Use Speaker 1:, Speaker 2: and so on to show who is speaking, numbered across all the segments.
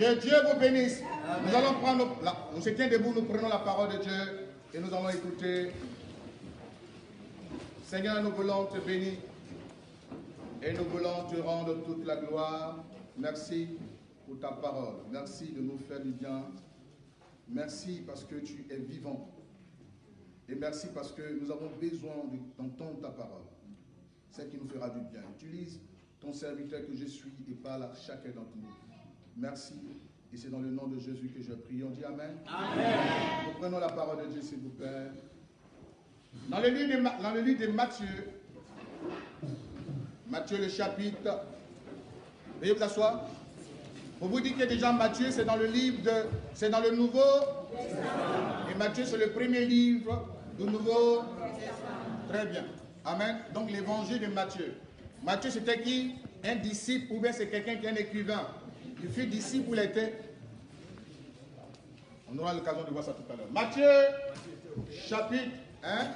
Speaker 1: Que Dieu vous bénisse. Nous allons prendre, la, on debout, nous prenons la parole de Dieu et nous allons écouter. Seigneur, nous voulons te bénir et nous voulons te rendre toute la gloire. Merci pour ta parole. Merci de nous faire du bien. Merci parce que tu es vivant. Et merci parce que nous avons besoin d'entendre ta parole. C'est qui nous fera du bien. Utilise ton serviteur que je suis et parle à chacun d'entre nous. Merci. Et c'est dans le nom de Jésus que je prie. On dit Amen. Amen. Nous prenons la parole de Dieu, s'il vous plaît. Dans le livre de, dans le livre de Matthieu, Matthieu le chapitre, veuillez vous asseoir. Pour vous dire que déjà Matthieu, c'est dans le livre de, c'est dans le Nouveau Et Matthieu, c'est le premier livre du Nouveau Très bien. Amen. Donc l'évangile de Matthieu. Matthieu, c'était qui? Un disciple ou bien c'est quelqu'un qui est un écrivain? Il fut disciple il était On aura l'occasion de voir ça tout à l'heure. Matthieu, chapitre 1.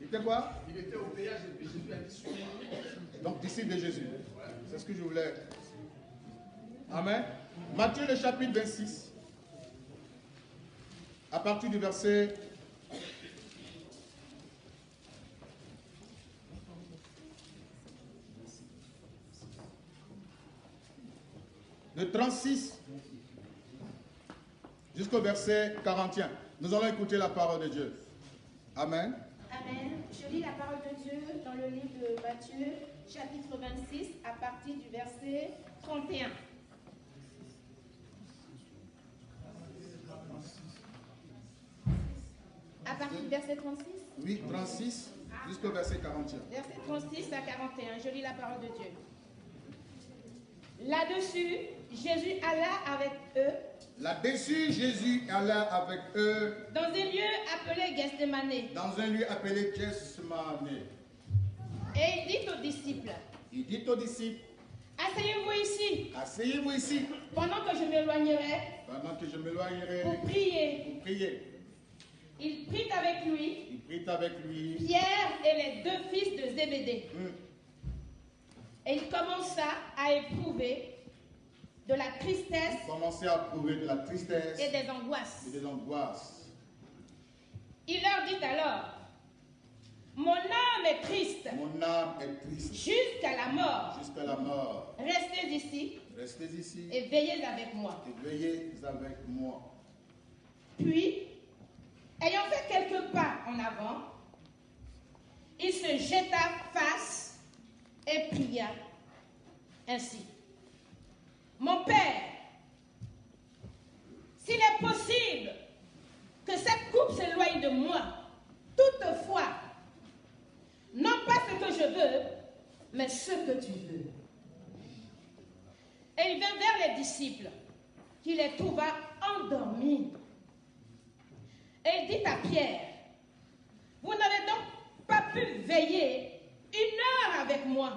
Speaker 1: Il était quoi?
Speaker 2: Il était au péage de Jésus dit
Speaker 1: Donc disciple de Jésus. C'est ce que je voulais. Amen. Matthieu le chapitre 26. À partir du verset de 36 jusqu'au verset 41. Nous allons écouter la parole de Dieu. Amen.
Speaker 3: Amen. Je lis la parole de Dieu dans le livre de Matthieu, chapitre 26, à partir du verset 31. À partir du verset 36
Speaker 1: Oui, 36 jusqu'au verset 41.
Speaker 3: Verset 36 à 41. Je lis la parole de Dieu. Là-dessus, Jésus alla avec eux.
Speaker 1: Là-dessus, Jésus alla avec eux.
Speaker 3: Dans un lieu appelé Gethsemane.
Speaker 1: Dans un lieu appelé Gethsemane.
Speaker 3: Et il dit aux disciples.
Speaker 1: Il dit aux disciples.
Speaker 3: Asseyez-vous ici.
Speaker 1: Asseyez-vous ici.
Speaker 3: Pendant que je m'éloignerai.
Speaker 1: Pendant que je m'éloignerai.
Speaker 3: Pour prier.
Speaker 1: Pour prier.
Speaker 3: Il prit avec lui.
Speaker 1: Il prit avec lui.
Speaker 3: Pierre et les deux fils de Zébédée.
Speaker 1: Hum.
Speaker 3: Et il commença à éprouver de la tristesse.
Speaker 1: Il commençait à éprouver de la tristesse.
Speaker 3: Et des angoisses.
Speaker 1: Et des angoisses.
Speaker 3: Il leur dit alors Mon âme est triste.
Speaker 1: Mon âme est triste.
Speaker 3: Jusqu'à la mort.
Speaker 1: Jusqu'à la mort.
Speaker 3: Restez ici.
Speaker 1: Restez ici.
Speaker 3: Et veillez avec moi.
Speaker 1: Et veillez avec moi.
Speaker 3: Puis, ayant fait quelques pas en avant, il se jeta face et pria ainsi. Mon Père, s'il est possible que cette coupe s'éloigne de moi, toutefois, non pas ce que je veux, mais ce que tu veux. Et il vint vers les disciples, qui les trouva endormis. Et il dit à Pierre, vous n'avez donc pas pu veiller une heure avec moi.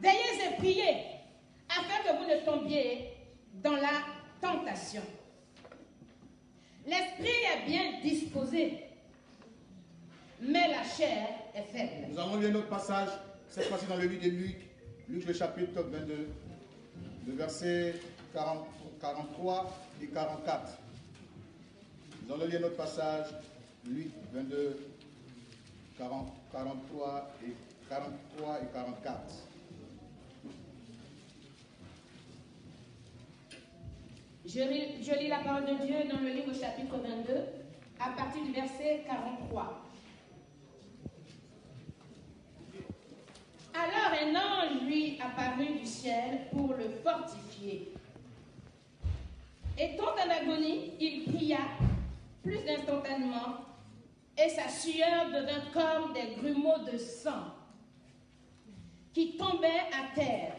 Speaker 3: Veillez et priez afin que vous ne tombiez dans la tentation. L'esprit est bien disposé, mais la chair est faible.
Speaker 1: Nous allons lire notre passage, cette fois-ci dans le livre de Luc, Luc le chapitre 22, le verset 43 et 44. Nous allons lire notre passage, Luc 22, 40, 43 et 43 et 44.
Speaker 3: Je lis, je lis, la parole de Dieu dans le livre chapitre 22, à partir du verset 43. Alors un ange lui apparut du ciel pour le fortifier. Étant en agonie, il pria plus instantanément et sa sueur devint comme des grumeaux de sang qui tombaient à terre.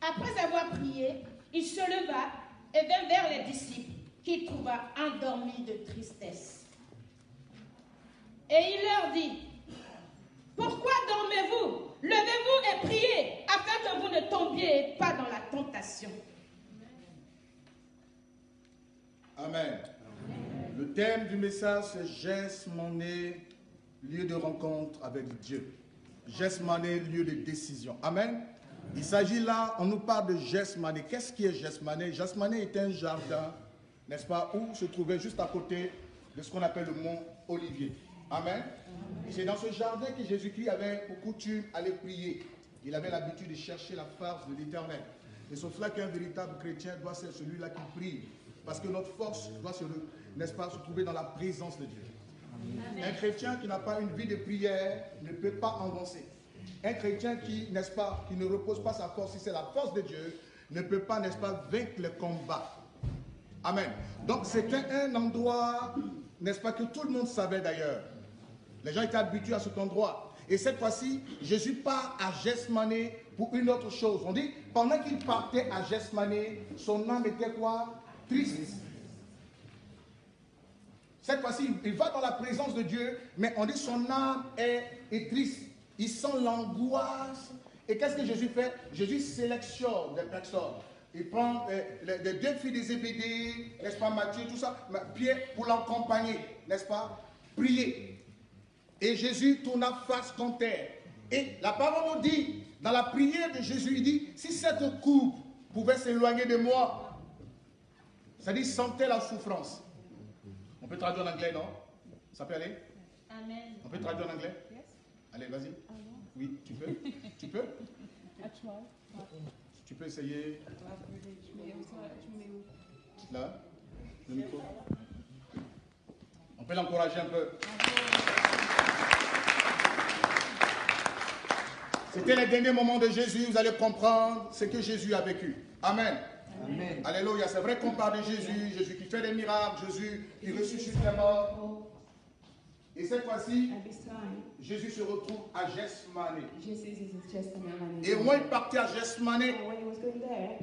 Speaker 3: Après avoir prié, il se leva et vint vers les disciples qu'il trouva endormis de tristesse. Et il leur dit, pourquoi dormez-vous? Levez-vous et priez afin que vous ne tombiez pas dans la tentation.
Speaker 1: Amen. Le thème du message, c'est Geste-Mané, lieu de rencontre avec Dieu. Geste-Mané, lieu de décision. Amen. Il s'agit là, on nous parle de Gethsemane. Qu'est-ce qui est Gethsemane Gethsemane est un jardin, n'est-ce pas, où se trouvait juste à côté de ce qu'on appelle le mont Olivier. Amen. C'est dans ce jardin que Jésus-Christ avait pour coutume d'aller prier. Il avait l'habitude de chercher la force de l'éternel. Et c'est cela qu'un véritable chrétien doit être celui-là qui prie. Parce que notre force doit se, n'est-ce pas, se trouver dans la présence de Dieu. Un chrétien qui n'a pas une vie de prière ne peut pas avancer. Un chrétien qui, n'est-ce pas, qui ne repose pas sa force, si c'est la force de Dieu, ne peut pas, n'est-ce pas, vaincre le combat. Amen. Donc c'était un endroit, n'est-ce pas, que tout le monde savait d'ailleurs. Les gens étaient habitués à cet endroit. Et cette fois-ci, Jésus part à Gethsemane pour une autre chose. On dit, pendant qu'il partait à Gethsemane, son âme était quoi? Triste. Cette fois-ci, il va dans la présence de Dieu, mais on dit son âme est, triste. Il sent l'angoisse. Et qu'est-ce que Jésus fait? Jésus sélectionne des personnes. Il prend euh, les, deux filles des n'est-ce pas, Matthieu, tout ça, Pierre pour l'accompagner, n'est-ce pas? Prier. Et Jésus tourna face contre terre. Et la parole nous dit, dans la prière de Jésus, il dit, si cette coupe pouvait s'éloigner de moi, c'est-à-dire sentait la souffrance. On peut traduire en anglais, non? Ça peut aller?
Speaker 3: Amen.
Speaker 1: On peut traduire en anglais?
Speaker 4: Yes,
Speaker 1: Allez, vas-y. Oui, tu peux Tu peux? Tu peux essayer là, le micro. On peut l'encourager un peu. C'était les derniers moments de Jésus, vous allez comprendre ce que Jésus a vécu. Amen.
Speaker 2: Amen.
Speaker 1: Alléluia. C'est vrai qu'on parle de Jésus, Jésus qui fait des miracles, Jésus qui ressuscite les morts. Et cette fois-ci,
Speaker 5: At this time,
Speaker 1: Jésus se retrouve à Gethsemane. Et quand il partait à Gethsemane,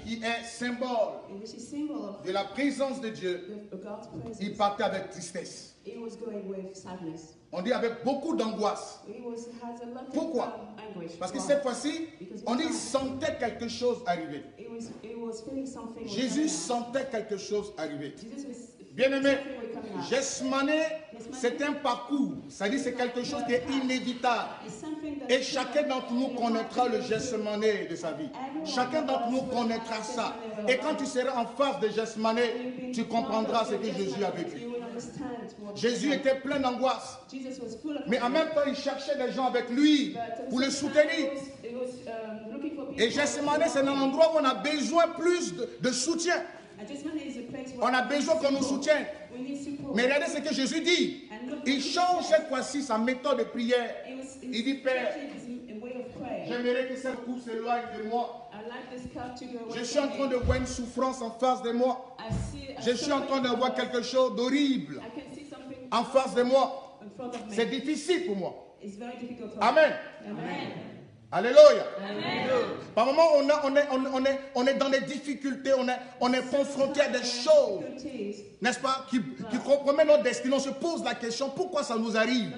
Speaker 1: qui est symbole de la présence de Dieu, il partait avec tristesse.
Speaker 5: he was going with sadness.
Speaker 1: On dit avec beaucoup d'angoisse. Pourquoi? Parce que cette fois-ci, on dit qu'il sentait quelque chose arriver. Jésus sentait quelque chose arriver. Bien-aimé. Gethsemane, c'est un parcours. C'est-à-dire c'est quelque chose qui est inévitable. Et chacun d'entre nous connaîtra le Gethsemane de sa vie. Chacun d'entre nous connaîtra ça. Et quand tu seras en face de Gethsemane, tu comprendras ce que Jésus a vécu. Jésus était plein d'angoisse. Mais en même temps, il cherchait des gens avec lui pour le soutenir.
Speaker 5: He was, um, looking for people.
Speaker 1: Et Gethsemane, c'est un endroit où on a besoin plus de, de soutien. On a besoin qu'on nous soutienne. Mais regardez ce que Jésus dit. Il change cette fois-ci sa méthode de prière. Il dit, Père, j'aimerais que cette coupe s'éloigne de moi. Je suis en train de voir une souffrance en face de moi. Je suis en train de voir quelque chose d'horrible en face de moi. C'est difficile pour moi.
Speaker 5: For
Speaker 1: Amen.
Speaker 5: Amen.
Speaker 1: Alléluia. Par moment, on, a- on est, on, on est, on est dans des difficultés, on est, on est confronté à des choses, n'est-ce pas, qui, qui compromettent notre destinée. On se pose la question, pourquoi ça nous arrive?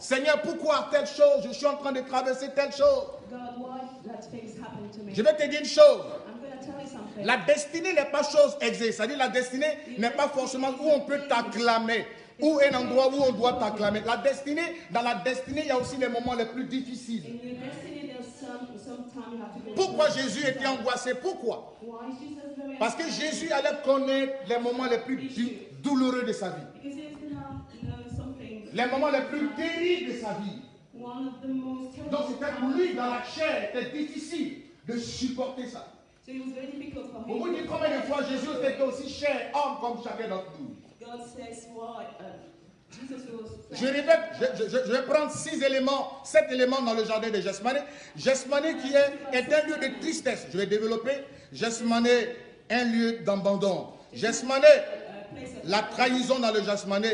Speaker 1: Seigneur, pourquoi telle chose? Je suis en train de traverser telle chose.
Speaker 5: God, why let things happen to me?
Speaker 1: Je vais te dire une chose.
Speaker 5: I'm going to tell you something.
Speaker 1: La destinée n'est pas chose exée. C'est-à-dire la destinée n'est pas forcément où on peut t'acclamer. Ou un endroit où on doit t'acclamer? La destinée, dans la destinée, il y a aussi les moments les plus difficiles. Pourquoi. Jésus était angoissé? Pourquoi? Parce que Jésus allait connaître les moments les plus douloureux de sa vie. Les moments les plus terribles de sa vie. Donc c'était pour lui, dans la chair, c'était difficile de supporter ça. Pour vous dire combien de fois Jésus était aussi cher, homme comme chacun d'entre nous.
Speaker 5: Was
Speaker 1: Je répète, je, vais prendre six éléments, sept éléments dans le jardin de Gethsemane. Gethsemane qui est, est un lieu de tristesse. Je vais développer. Gethsemane, un lieu d'abandon. Gethsemane, la trahison dans le Gethsemane,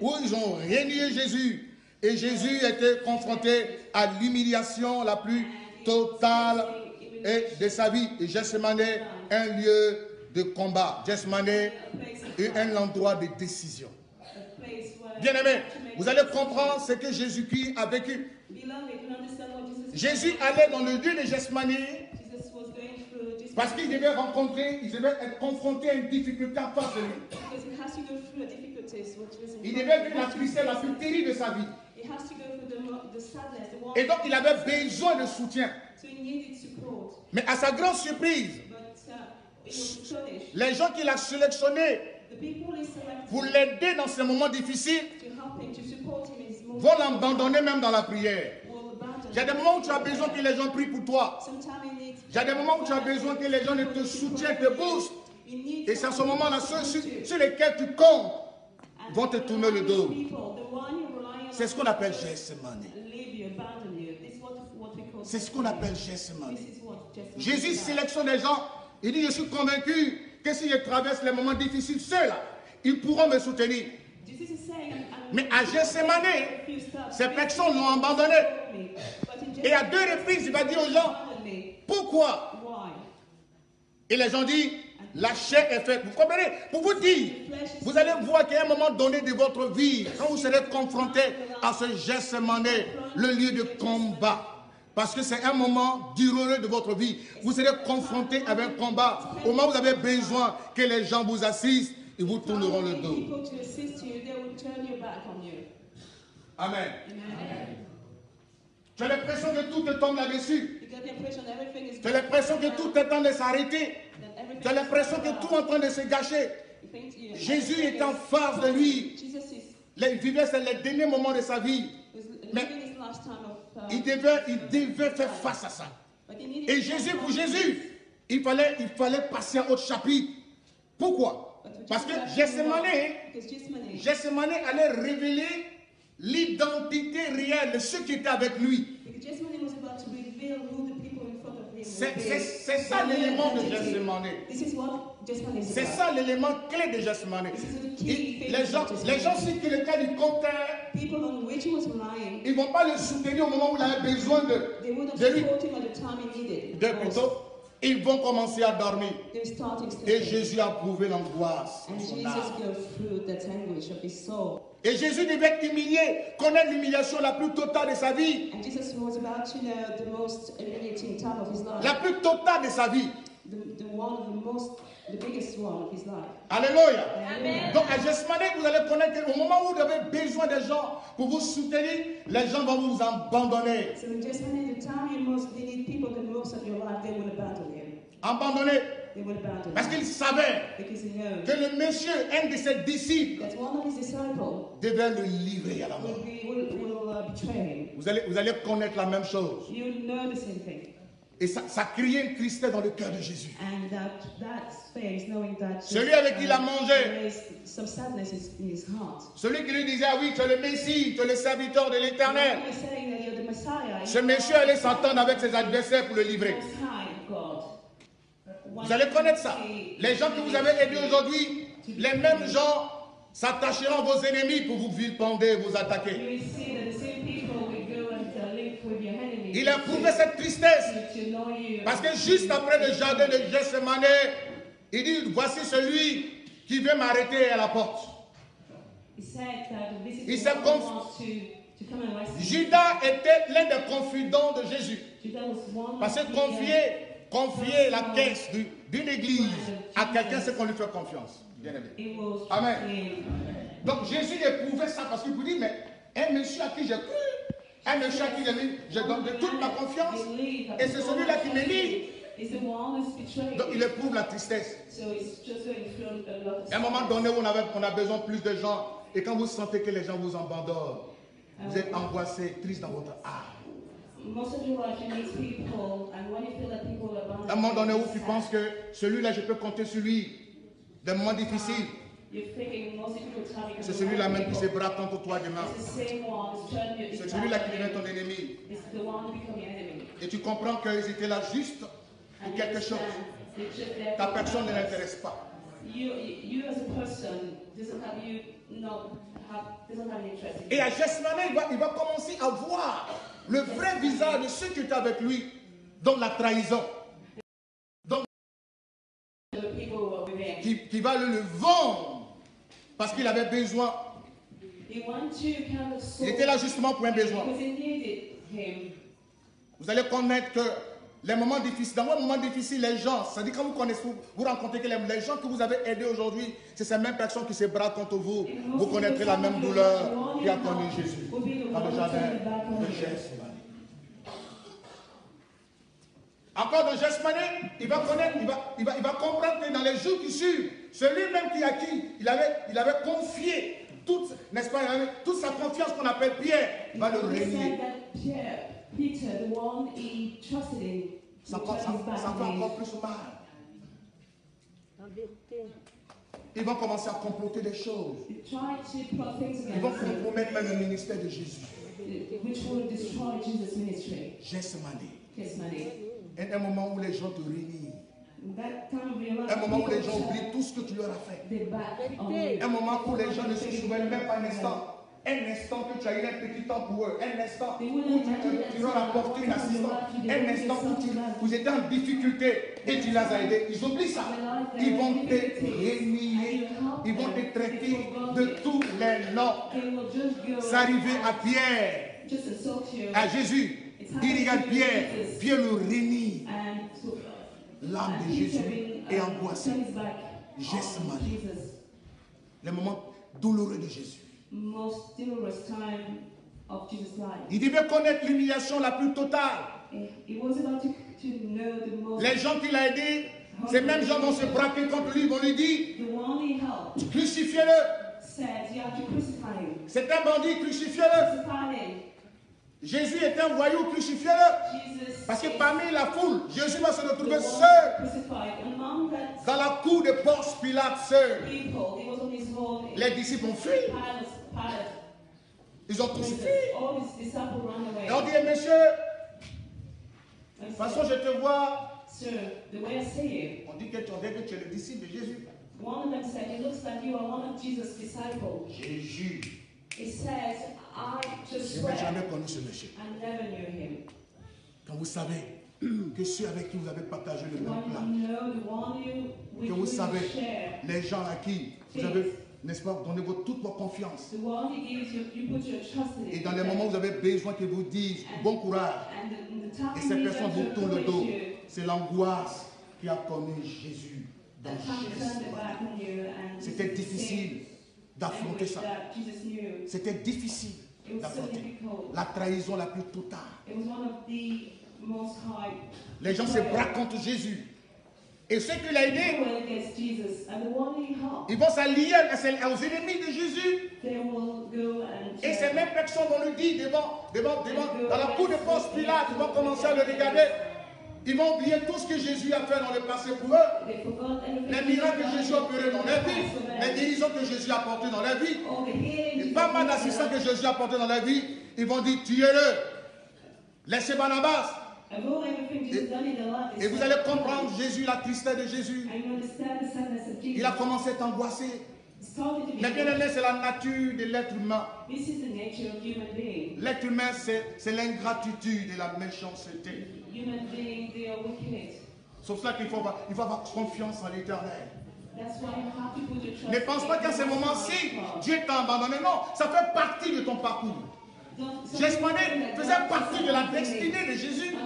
Speaker 1: où ils ont renié Jésus. Et Jésus était confronté à l'humiliation la plus totale de sa vie. Et un lieu de combat. Gethsemane est un endroit de décision.
Speaker 5: a place where
Speaker 1: Bien aimé, vous allez comprendre ce que Jésus-Christ a vécu. Jésus allait dans le lieu de Gethsemane parce qu'il devait rencontrer, il devait être confronté à une difficulté en face de lui. Il devait vivre la tristesse la plus terrible de sa vie. Et donc, il avait besoin de soutien. Mais à sa grande surprise,
Speaker 5: uh,
Speaker 1: les gens qu'il a sélectionnés Pour l'aider dans ces moments difficiles vont l'abandonner même dans la prière. Il y a des moments où tu as besoin que les gens prient pour toi. Il y a des moments où tu as besoin que les gens ne te soutiennent, te boostent. Et c'est à ce moment-là, ceux sur, lesquels tu comptes vont te tourner le dos. C'est ce qu'on appelle Gethsemane. C'est ce qu'on appelle Gethsemane. Jésus sélectionne des gens. Il dit, je suis convaincu que si je traverse les moments difficiles, ceux-là, ils pourront me soutenir. Mais à Gethsemane, ces personnes l'ont abandonné. Et à deux reprises, il va dire aux gens, pourquoi? Et les gens disent, la chair est faite. Vous comprenez? Pour vous dire, vous allez voir qu'à un moment donné de votre vie, quand vous serez confronté à ce Gethsemane, le lieu de combat, parce que c'est un moment douloureux de votre vie, vous serez confronté avec un combat. Au moment où vous avez besoin que les gens vous assistent, ils vous tourneront le dos. Amen.
Speaker 5: Amen.
Speaker 1: Tu as l'impression que tout te tombe là-dessus. Tu as l'impression que tout est en train de s'arrêter. Tu as l'impression que tout est en train de se gâcher. Jésus est en face de lui. Il vivait c'est les derniers moments de sa vie. Mais- Il devait, il devait faire face à ça. Et Jésus, pour Jésus, il fallait, il fallait passer à autre chapitre. Pourquoi? Parce que Gethsemane,
Speaker 5: Gethsemane
Speaker 1: allait révéler l'identité réelle de ceux qui étaient avec lui. C'est ça l'élément de. Gethsemane. C'est ça l'élément clé de Gethsemane. Les gens, les gens, du compteur,
Speaker 5: People on which he was relying,
Speaker 1: ils ne vont pas le soutenir au moment où il a besoin de, de lui.
Speaker 5: support him at the time he needed.
Speaker 1: De plutôt, ils vont commencer à dormir. Et. Jésus a prouvé l'angoisse Et Jésus devait être humilié, connaître l'humiliation la plus totale de sa vie.
Speaker 5: And Jesus was about to know the most humiliating time of his life.
Speaker 1: La plus totale de sa vie.
Speaker 5: The, the one of the most, the biggest one of his life.
Speaker 1: Alléluia.
Speaker 5: Amen.
Speaker 1: Donc à Gethsemane, vous allez connaître qu'au moment où vous avez besoin des gens pour vous soutenir, les gens vont vous abandonner.
Speaker 5: So in Gethsemane, the time you most you need people the most of your life, they will abandon him.
Speaker 1: Abandonner. Parce qu'il savait que le monsieur, un de ses disciples, devait le livrer à la mort.
Speaker 5: uh.
Speaker 1: Vous allez, vous allez connaître la même chose. Et ça, ça criait une tristesse dans le cœur de Jésus. Celui avec qui il a mangé.
Speaker 5: heart.
Speaker 1: Celui qui lui disait, ah oui, tu es le Messie, tu es le serviteur de l'éternel. Ce monsieur allait s'entendre avec ses adversaires pour le livrer. Vous allez connaître ça. Les gens que vous avez aidés aujourd'hui, les mêmes gens s'attacheront à vos ennemis pour vous vilipender, vous
Speaker 5: You
Speaker 1: attaquer. Il a prouvé cette tristesse. Parce que juste après le jardin de Gethsemane, il dit, voici celui qui veut m'arrêter à la porte. Il s'est
Speaker 5: one
Speaker 1: conf-
Speaker 5: who wants to, to come and rescue.
Speaker 1: Judas était l'un des confidents de Jésus. Parce que confier, confier la caisse du- d'une église à quelqu'un, c'est qu'on lui fait confiance. Bien aimé. Amen. Donc Jésus éprouvait ça parce qu'il vous dit, mais un monsieur à qui j'ai cru, un monsieur à qui j'ai mis, je donne de toute ma confiance, et c'est celui-là qui me lit. Donc il éprouve la tristesse. À un moment donné, où on, avait, on a besoin de plus de gens, et quand vous sentez que les gens vous abandonnent, vous êtes angoissé, triste dans votre âme. À un moment donné où tu
Speaker 5: you,
Speaker 1: penses que celui-là, je peux compter sur lui, des moments difficiles,
Speaker 5: can
Speaker 1: c'est celui-là même qui se braque contre toi demain. C'est celui-là qui devient ton ennemi. Et tu comprends qu'ils étaient là juste pour quelque chose. Ta personne ne l'intéresse pas. Et à Gethsemane, il va, il va commencer à voir le vrai visage de ceux qui étaient avec lui, dans la trahison,
Speaker 5: him.
Speaker 1: qui, va le, vendre parce qu'il avait besoin. Il était là justement pour un besoin. Vous allez connaître que les moments difficiles, dans les moments difficiles, les gens, c'est-à-dire quand vous connaissez, vous, rencontrez que les, gens que vous avez aidés aujourd'hui, c'est ces mêmes personnes qui se braquent contre vous. Vous connaîtrez la même douleur qui a connu Jésus. De. Gethsemane. Encore dans Gethsemane, il va connaître, il va, il va, il va comprendre que dans les jours qui suivent, celui-même qui a qui il avait, il avait confié toute, n'est-ce pas, toute sa confiance qu'on appelle Pierre, va le régner.
Speaker 5: said that Pierre, Peter, the one he trusted in,
Speaker 1: Ça, ça,
Speaker 5: turn his
Speaker 1: ça,
Speaker 5: back
Speaker 1: ça va
Speaker 5: on him.
Speaker 1: encore plus mal. Ils vont commencer à comploter des choses. Ils vont compromettre même le ministère de Jésus.
Speaker 5: Which will destroy Jesus' ministry.
Speaker 1: Gethsemane.
Speaker 5: Gethsemane.
Speaker 1: Un, un moment où les gens te réunissent.
Speaker 5: That time of your life,
Speaker 1: Un moment où les gens oublient tout ce que tu leur as fait. Un moment où les gens ne se souviennent même pas un instant. Un instant que tu as eu un petit temps pour eux. Un instant où tu, leur as apporté une assistance. Un instant où tu, vous étiez en difficulté et tu les as aidés. Ils oublient ça. Ils vont te réunir. Ils vont te traiter de tous les noms. C'est arrivé à Pierre, à Jésus. Il regarde Pierre. Pierre le
Speaker 5: so,
Speaker 1: L'âme de Jésus est
Speaker 5: um,
Speaker 1: angoissée. Gethsemane.
Speaker 5: Jesus.
Speaker 1: Les moments douloureux de Jésus.
Speaker 5: Most dolorous time of Jesus' life.
Speaker 1: Il devait connaître l'humiliation la plus totale.
Speaker 5: He was about to, to know the most.
Speaker 1: Les gens qui l'ont aidé, ces mêmes gens vont se braquer contre lui, vont lui dire
Speaker 5: The one he helped
Speaker 1: crucifiez-le. C'est un bandit, crucifiez-le. Jésus est un voyou, crucifiez-le. Parce que parmi la foule, Jésus va se retrouver seul dans la cour de Ponce Pilate, seul. Les disciples ont fui. Ils ont tous
Speaker 5: Jesus,
Speaker 1: fui.
Speaker 5: all his disciples ran away.
Speaker 1: Et on dit, Eh, monsieur, de toute façon, je te vois.
Speaker 5: Sir, the way I see you,
Speaker 1: On dit que tu, on dirait que tu es le disciple de Jésus.
Speaker 5: one of them said, It looks like you are one of Jesus' disciples.
Speaker 1: Jésus.
Speaker 5: He says, I just
Speaker 1: Je n'ai jamais connu ce monsieur.
Speaker 5: I never knew him.
Speaker 1: Quand vous savez que ceux avec qui vous avez partagé le même
Speaker 5: with
Speaker 1: que vous savez les gens à qui vous avez, n'est-ce pas, donné votre, toute votre confiance.
Speaker 5: the one he gives you, you put your trust in
Speaker 1: Et dans les moments où vous avez besoin qu'ils vous disent bon courage,
Speaker 5: And the, in the time
Speaker 1: et ces personnes vous
Speaker 5: to
Speaker 1: tournent le dos, c'est l'angoisse qui a connu Jésus dans Jésus. C'était difficile d'affronter ça. C'était difficile
Speaker 5: It was so
Speaker 1: d'affronter. La trahison la plus totale.
Speaker 5: It was one of the most high
Speaker 1: Les gens se braquent contre Jésus. Et ceux qui l'ont aidé, ils vont s'allier aux ennemis de Jésus. Et ces mêmes personnes vont lui dire devant, devant, devant, dans la cour de Ponce Pilate, ils vont commencer à le regarder. Ils vont oublier tout ce que Jésus a fait dans le passé pour eux. Les miracles que Jésus a opérés dans leur vie, les guérisons que Jésus a apportées dans leur vie, et pas mal d'assistants que Jésus a apportés dans leur vie, ils vont dire tuez-le, laissez Barnabas. Et vous allez comprendre Jésus, la tristesse de Jésus. Il a commencé à
Speaker 5: be
Speaker 1: Mais bien aimé, c'est la nature de l'être humain. L'être humain, c'est l'ingratitude et la méchanceté. C'est pour cela qu'il faut, avoir- il faut avoir confiance en l'éternel. Ne pense pas qu'à ce moment-ci. Dieu t'a abandonné. Non, ça fait partie de ton parcours. Gethsemane faisait partie de la destinée de Jésus.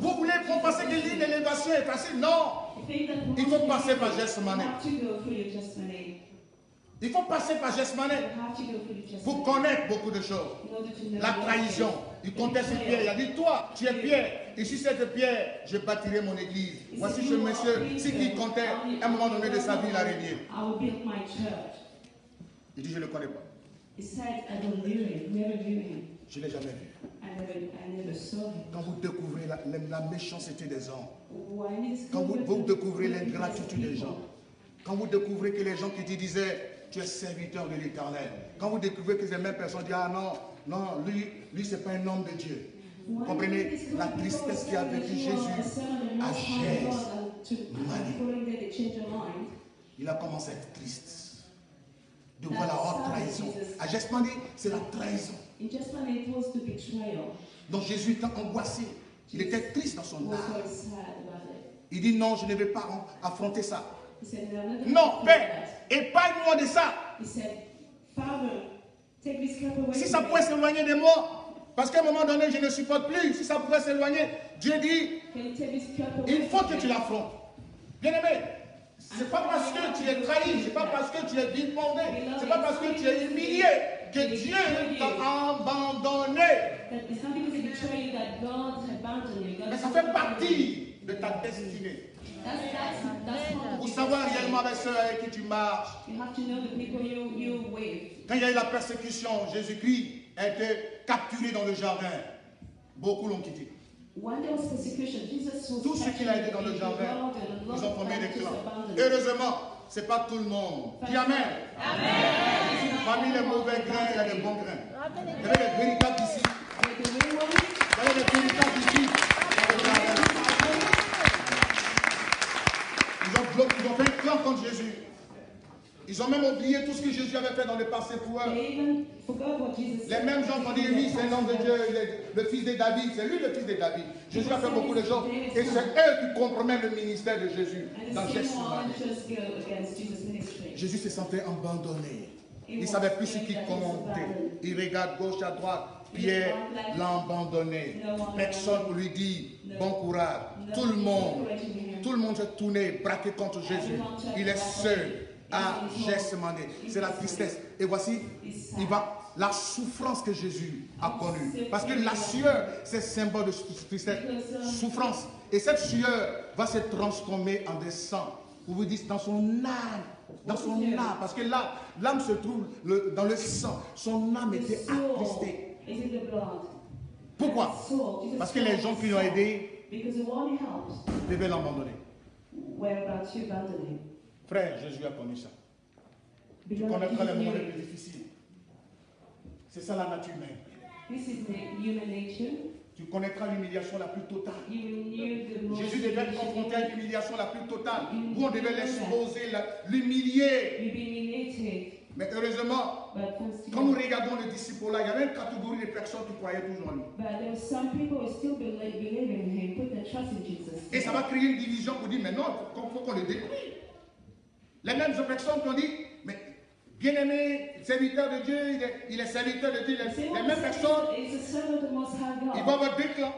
Speaker 1: Vous voulez vous penser que l'île d'élévation est facile Non. Il faut passer par Gethsemane. Il faut passer par Gethsemane pour connaître beaucoup de choses. La trahison. Il comptait sur Pierre. Il a dit Toi, tu es Pierre. Et sur cette pierre, je bâtirai mon église. Voici ce monsieur. Si qui comptait, à un moment donné de sa vie, il a régné. Il dit Je ne le connais pas.
Speaker 5: He said, I don't knew him, never knew him.
Speaker 1: Je ne l'ai jamais vu.
Speaker 5: I never, I never saw him.
Speaker 1: Quand vous découvrez la, la- la méchanceté des hommes, quand vous, découvrez l'ingratitude des gens, quand vous découvrez que les gens qui te disaient tu es serviteur de l'éternel, quand vous découvrez que ces mêmes personnes disent ah non, non, lui, lui c'est pas un homme de Dieu. Comprenez la tristesse qui a vécu Jésus à
Speaker 5: mind.
Speaker 1: Il a commencé à être triste de voir la haute trahison. À Gethsemane, c'est la trahison. Donc Jésus était angoissé. Il était triste dans son âme. Il dit non, je ne vais pas affronter ça.
Speaker 5: He said, "No, I'm not
Speaker 1: Non, Père,
Speaker 5: that."
Speaker 1: épargne-moi de ça. Si ça pouvait s'éloigner de moi, parce qu'à un moment donné, je ne supporte plus. Si ça pouvait s'éloigner, Dieu dit, il faut que tu l'affrontes. Bien aimé, c'est pas parce que tu es trahi, c'est pas parce que tu es vilipendé, c'est pas parce que tu es humilié que Dieu t'a abandonné. Mais ça fait partie de ta destinée. Pour savoir réellement avec ceux avec qui tu marches.
Speaker 5: You have to know the people you, you with.
Speaker 1: Quand il y a eu la persécution, Jésus-Christ a été capturé dans le jardin. Beaucoup l'ont quitté. Tout ce qu'il a été dans le jardin,
Speaker 5: a
Speaker 1: ils ont formé des clans. Heureusement, ce n'est pas tout le monde. Dis Amen. Parmi les mauvais grains, il y a des bons grains. Il y avait des véritables ici. Il y des véritables ici. Ils ont, ils ont fait un clan contre Jésus. Ils ont même oublié tout ce que Jésus avait fait dans le passé pour eux. Les mêmes gens ont dit, oui, c'est l'homme de Dieu, le fils de David, c'est lui le fils de David. Jésus a fait beaucoup de choses. Et c'est eux qui compromettent le ministère de Jésus dans. Jésus se sentait abandonné. Il ne savait plus ce qui comptait. Il regarde gauche à droite. Pierre l'a abandonné. Personne ne lui dit bon courage. Tout le monde, tout le monde s'est tourné, braqué contre Jésus. Il est seul à Gethsemane. C'est la tristesse. Et voici, il va la souffrance que Jésus a connue. Parce que la sueur, c'est symbole de tristesse, souffrance. Et cette sueur va se transformer en des sangs. Vous vous dites dans son âme, dans son âme, parce que là, l'âme se trouve le- dans le sang. Son âme était attristée. Pourquoi? Parce que les gens qui l'ont aidé devaient l'abandonner. Frère, Jésus a connu ça. Tu connaîtras les moments les plus difficiles. C'est ça la nature humaine.
Speaker 5: This is the human nature.
Speaker 1: Tu connaîtras l'humiliation la plus totale. Jésus devait être
Speaker 5: humiliation.
Speaker 1: confronté à l'humiliation la plus totale, où on devait l'exposer, l'humilier. Mais heureusement, quand nous regardons le disciple là, il y avait une catégorie de personnes qui croyaient toujours en lui.
Speaker 5: But there were some people who still believe, believe in him, put their trust in Jesus.
Speaker 1: Et ça va créer une division pour dire, mais non, il faut qu'on le détruise. Les mêmes personnes qui ont dit, mais bien-aimé, serviteur de Dieu, il est, il est serviteur de Dieu. Les, mêmes personnes,
Speaker 5: of the Most High
Speaker 1: il y avoir deux clans.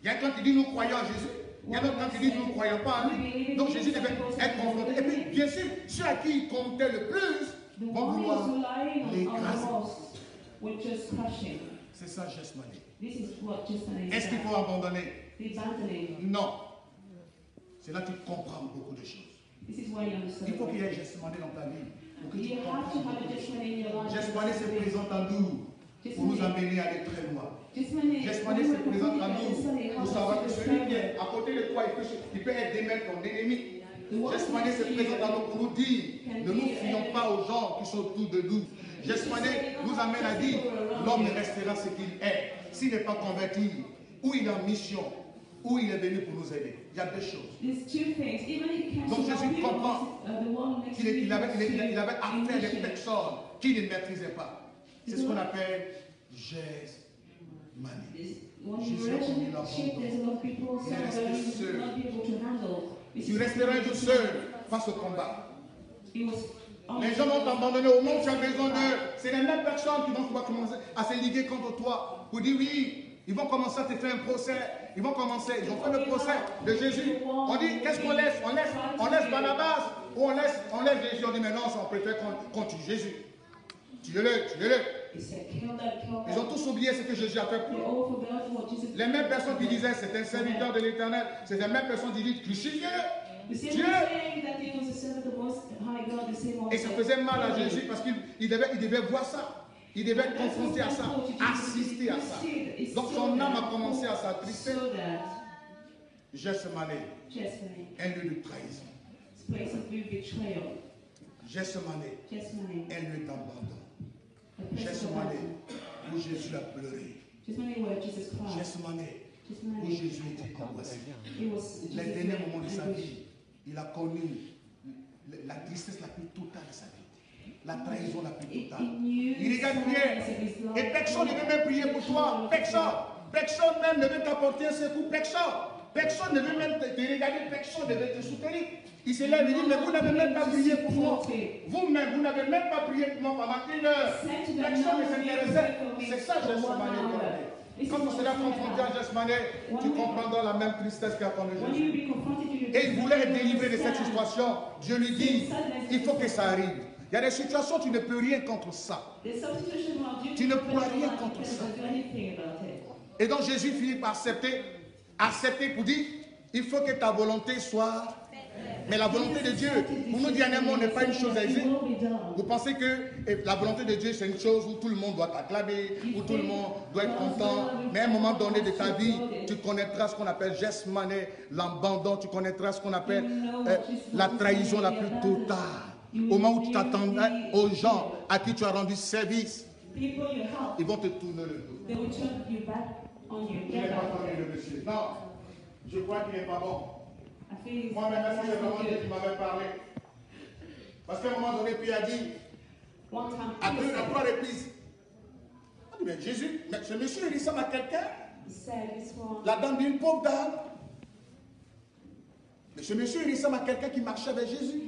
Speaker 1: Il y a un clan qui dit, nous croyons en Jésus. Il y a un autre clan qui dit, nous ne croyons pas en lui. Donc Jésus devait être confronté. Et puis, bien sûr, ceux à qui il comptait le plus vont vouloir l'écraser. C'est ça, Gethsemane. Est-ce qu'il faut abandonner? Non. C'est là que tu comprends beaucoup de choses.
Speaker 5: This is why you understand.
Speaker 1: Il faut qu'il y ait Gethsemane dans ta vie. Pour que tu
Speaker 5: You have to have a
Speaker 1: comprennes.
Speaker 5: judgment in your life.
Speaker 1: Gethsemane se présente à nous pour nous amener à aller très loin.
Speaker 5: Gethsemane
Speaker 1: se présente à nous pour savoir que celui qui est à côté de toi, il peut, être démettre ton ennemi. Gethsemane se présente à nous pour nous dire ne nous fions pas aux gens qui sont autour de nous. Gethsemane nous amène à dire l'homme restera ce qu'il est. S'il n'est pas converti, ou il est en mission, ou il est venu pour nous aider. Il y a deux choses. Donc, Jésus comprend
Speaker 5: uh,
Speaker 1: qu'il il avait, il il avait affaire des personnes qu'il ne maîtrisait pas. C'est ce qu'on appelle.
Speaker 5: This- When
Speaker 1: Jésus a
Speaker 5: lot of people
Speaker 1: Il est resté
Speaker 5: somewhere you
Speaker 1: seul. seul face au combat. Les gens vont t'abandonner au monde, tu as besoin d'eux. C'est les mêmes personnes qui vont commencer à se liguer contre toi pour dire oui. Ils vont commencer à te faire un procès. Ils vont commencer, ils ont fait le procès de Jésus. On dit, qu'est-ce qu'on laisse? On laisse, on laisse Barnabas ou on laisse, on laisse Jésus. On dit, mais non, on préfère qu'on qu'on tue Jésus. Tuez-le, tuez-le. Ils ont tous oublié ce que Jésus a fait pour eux. Les mêmes personnes qui disaient c'est un serviteur de l'éternel, c'est les mêmes personnes qui disent crucifiez-le. Dieu. Et ça faisait mal à Jésus parce qu'il il devait, il devait voir ça. Il devait être confronté à ça, assister à ça. Donc son âme a commencé à s'attrister. Gethsemane,
Speaker 5: Gethsemane,
Speaker 1: un lieu de trahison. Gethsemane,
Speaker 5: Gethsemane,
Speaker 1: un lieu d'abandon. Gethsemane,
Speaker 5: abandon.
Speaker 1: où Jésus a pleuré.
Speaker 5: Cried.
Speaker 1: Gethsemane, où Jésus était angoissé. Les derniers moments de sa vie, il a connu la tristesse la plus totale de sa vie. La trahison la plus totale. Il regarde bien. Et personne ne veut même prier pour toi. Personne. Personne même ne veut t'apporter un secours. Personne. Personne ne veut même te, te regarder. Personne ne veut te soutenir. Il se lève et dit, mais vous n'avez même pas prié pour moi. Vous-même, vous n'avez même pas prié pour moi pendant une heure. Personne ne s'intéressait. C'est ça, Gethsemane. Quand on sera confronté à Gethsemane, tu comprendras la même tristesse qu'a connu Jésus. Et il voulait être délivré de cette situation. Dieu lui dit, il faut que ça arrive. Il y a des situations, tu ne peux rien contre ça. Tu ne pourras rien contre ça. Et donc Jésus finit par accepter, accepter pour dire, il faut que ta volonté soit... Mais la volonté de Dieu, pour nous dernièrement, n'est pas une chose aisée. Vous pensez que la volonté de Dieu, c'est une chose où tout le monde doit t'acclamer, où tout le monde doit être content. Mais à un moment donné de ta vie, tu connaîtras ce qu'on appelle geste mané, l'abandon, tu connaîtras ce qu'on appelle euh, la trahison la plus totale. Au moment où tu t'attendais aux gens à qui tu as rendu service, ils vont te tourner le dos. n'ai
Speaker 5: Get
Speaker 1: pas connu le monsieur. Non, je crois qu'il n'est pas bon.
Speaker 5: I feel it's
Speaker 1: Moi, maintenant, c'est vraiment Dieu qui m'avait parlé. Parce qu'à un moment donné, puis il a dit, à deux, à trois reprises, mais Jésus, mais ce monsieur, il ressemble à quelqu'un. La dame d'une pauvre dame. Mais ce monsieur, il ressemble à quelqu'un qui marchait avec Jésus.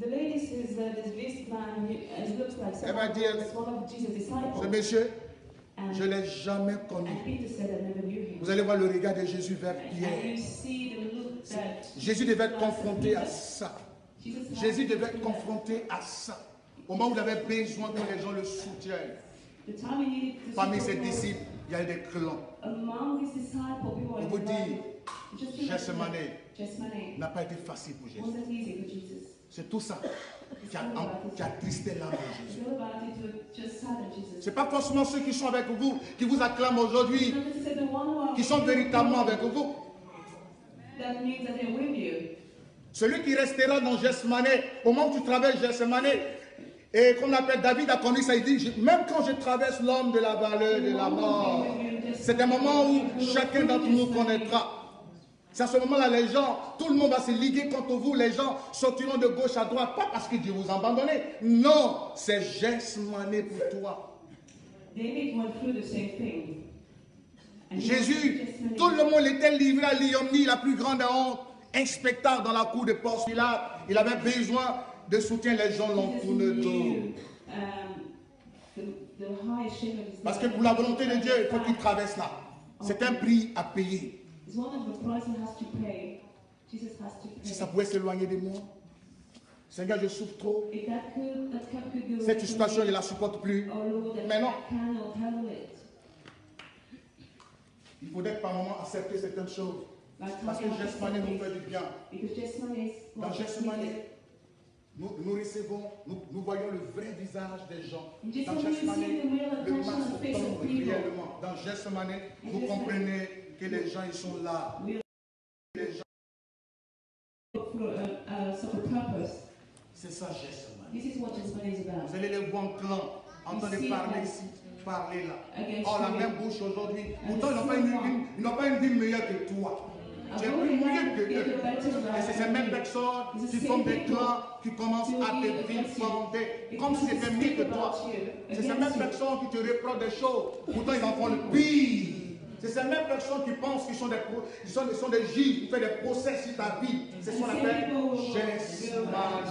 Speaker 5: The lady says that this man he, uh, looks like
Speaker 1: Elle va
Speaker 5: someone
Speaker 1: dire,
Speaker 5: is one of Jesus'
Speaker 1: Ce
Speaker 5: disciples.
Speaker 1: monsieur,
Speaker 5: And,
Speaker 1: je ne l'ai jamais connu.
Speaker 5: and Peter said, I never knew him.
Speaker 1: Vous allez voir le regard de Jésus vers
Speaker 5: And
Speaker 1: Pierre.
Speaker 5: you see the look that
Speaker 1: Jésus devait être confronté à ça. Jésus devait être confronté à ça. Au moment où il avait besoin que les gens le soutiennent.
Speaker 5: The time he needed to
Speaker 1: Parmi ses disciples, il y a eu des clans.
Speaker 5: Among his disciples, people were
Speaker 1: On vous dit, Gethsemane n'a pas été facile pour Jésus. C'est tout ça qui a, qui a tristé l'âme de Jésus. Ce n'est pas forcément ceux qui sont avec vous, qui vous acclament aujourd'hui, qui sont véritablement avec vous. Celui qui restera dans Gethsemane, au moment où tu traverses Gethsemane, et qu'on appelle David a connu ça, il dit, même quand je traverse l'homme de la vallée de la mort, c'est un moment où chacun d'entre nous connaîtra. C'est à ce moment-là, les gens, tout le monde va se liguer contre vous, les gens sortiront de gauche à droite, pas parce que Dieu vous a abandonné, non, c'est Gethsemane pour toi.
Speaker 5: David went through the same thing. And he
Speaker 1: Jésus, tout le monde était livré à l'Iomnie, la plus grande honte, un spectacle dans la cour de Pilate. Il avait besoin de soutien, les gens l'ont tourné dos.
Speaker 5: um,
Speaker 1: Parce que pour la volonté de Dieu, il faut qu'il traverse là. C'est un prix à payer.
Speaker 5: It's one of the price he has to pay. Jesus has to pay.
Speaker 1: Si ça pouvait s'éloigner de moi, Seigneur, je souffre trop. Cette situation, je ne la supporte plus.
Speaker 5: Oh
Speaker 1: Mais non. Il faudrait par moment accepter certaines choses. Parce que Gethsemane nous fait
Speaker 5: it.
Speaker 1: du bien. Dans Gethsemane, nous, nous recevons, nous, nous voyons le vrai visage des gens. Dans
Speaker 5: Gethsemane,
Speaker 1: le masque tombe réellement. Dans Gethsemane, vous comprenez que les gens, ils sont là. Les gens, c'est ça.
Speaker 5: This is what Gethsemane is about.
Speaker 1: Vous allez les voir en clan, en train de parler ici, parler là. Oh, la même bouche aujourd'hui. Pourtant, ils n'ont pas, une, une- ils n'ont pas une vie meilleure que toi. Tu es plus mieux que eux. Et c'est ces mêmes personnes qui font des clans, qui commencent à te vilipender, comme si c'était mieux que toi. C'est ces mêmes personnes qui te reprochent des choses. Pourtant, ils en font le pire. C'est ces mêmes personnes qui pensent qu'ils sont des, pro- ils sont, ils sont des juges, qui font des procès sur ta vie. C'est ce qu'on appelle Gethsemane.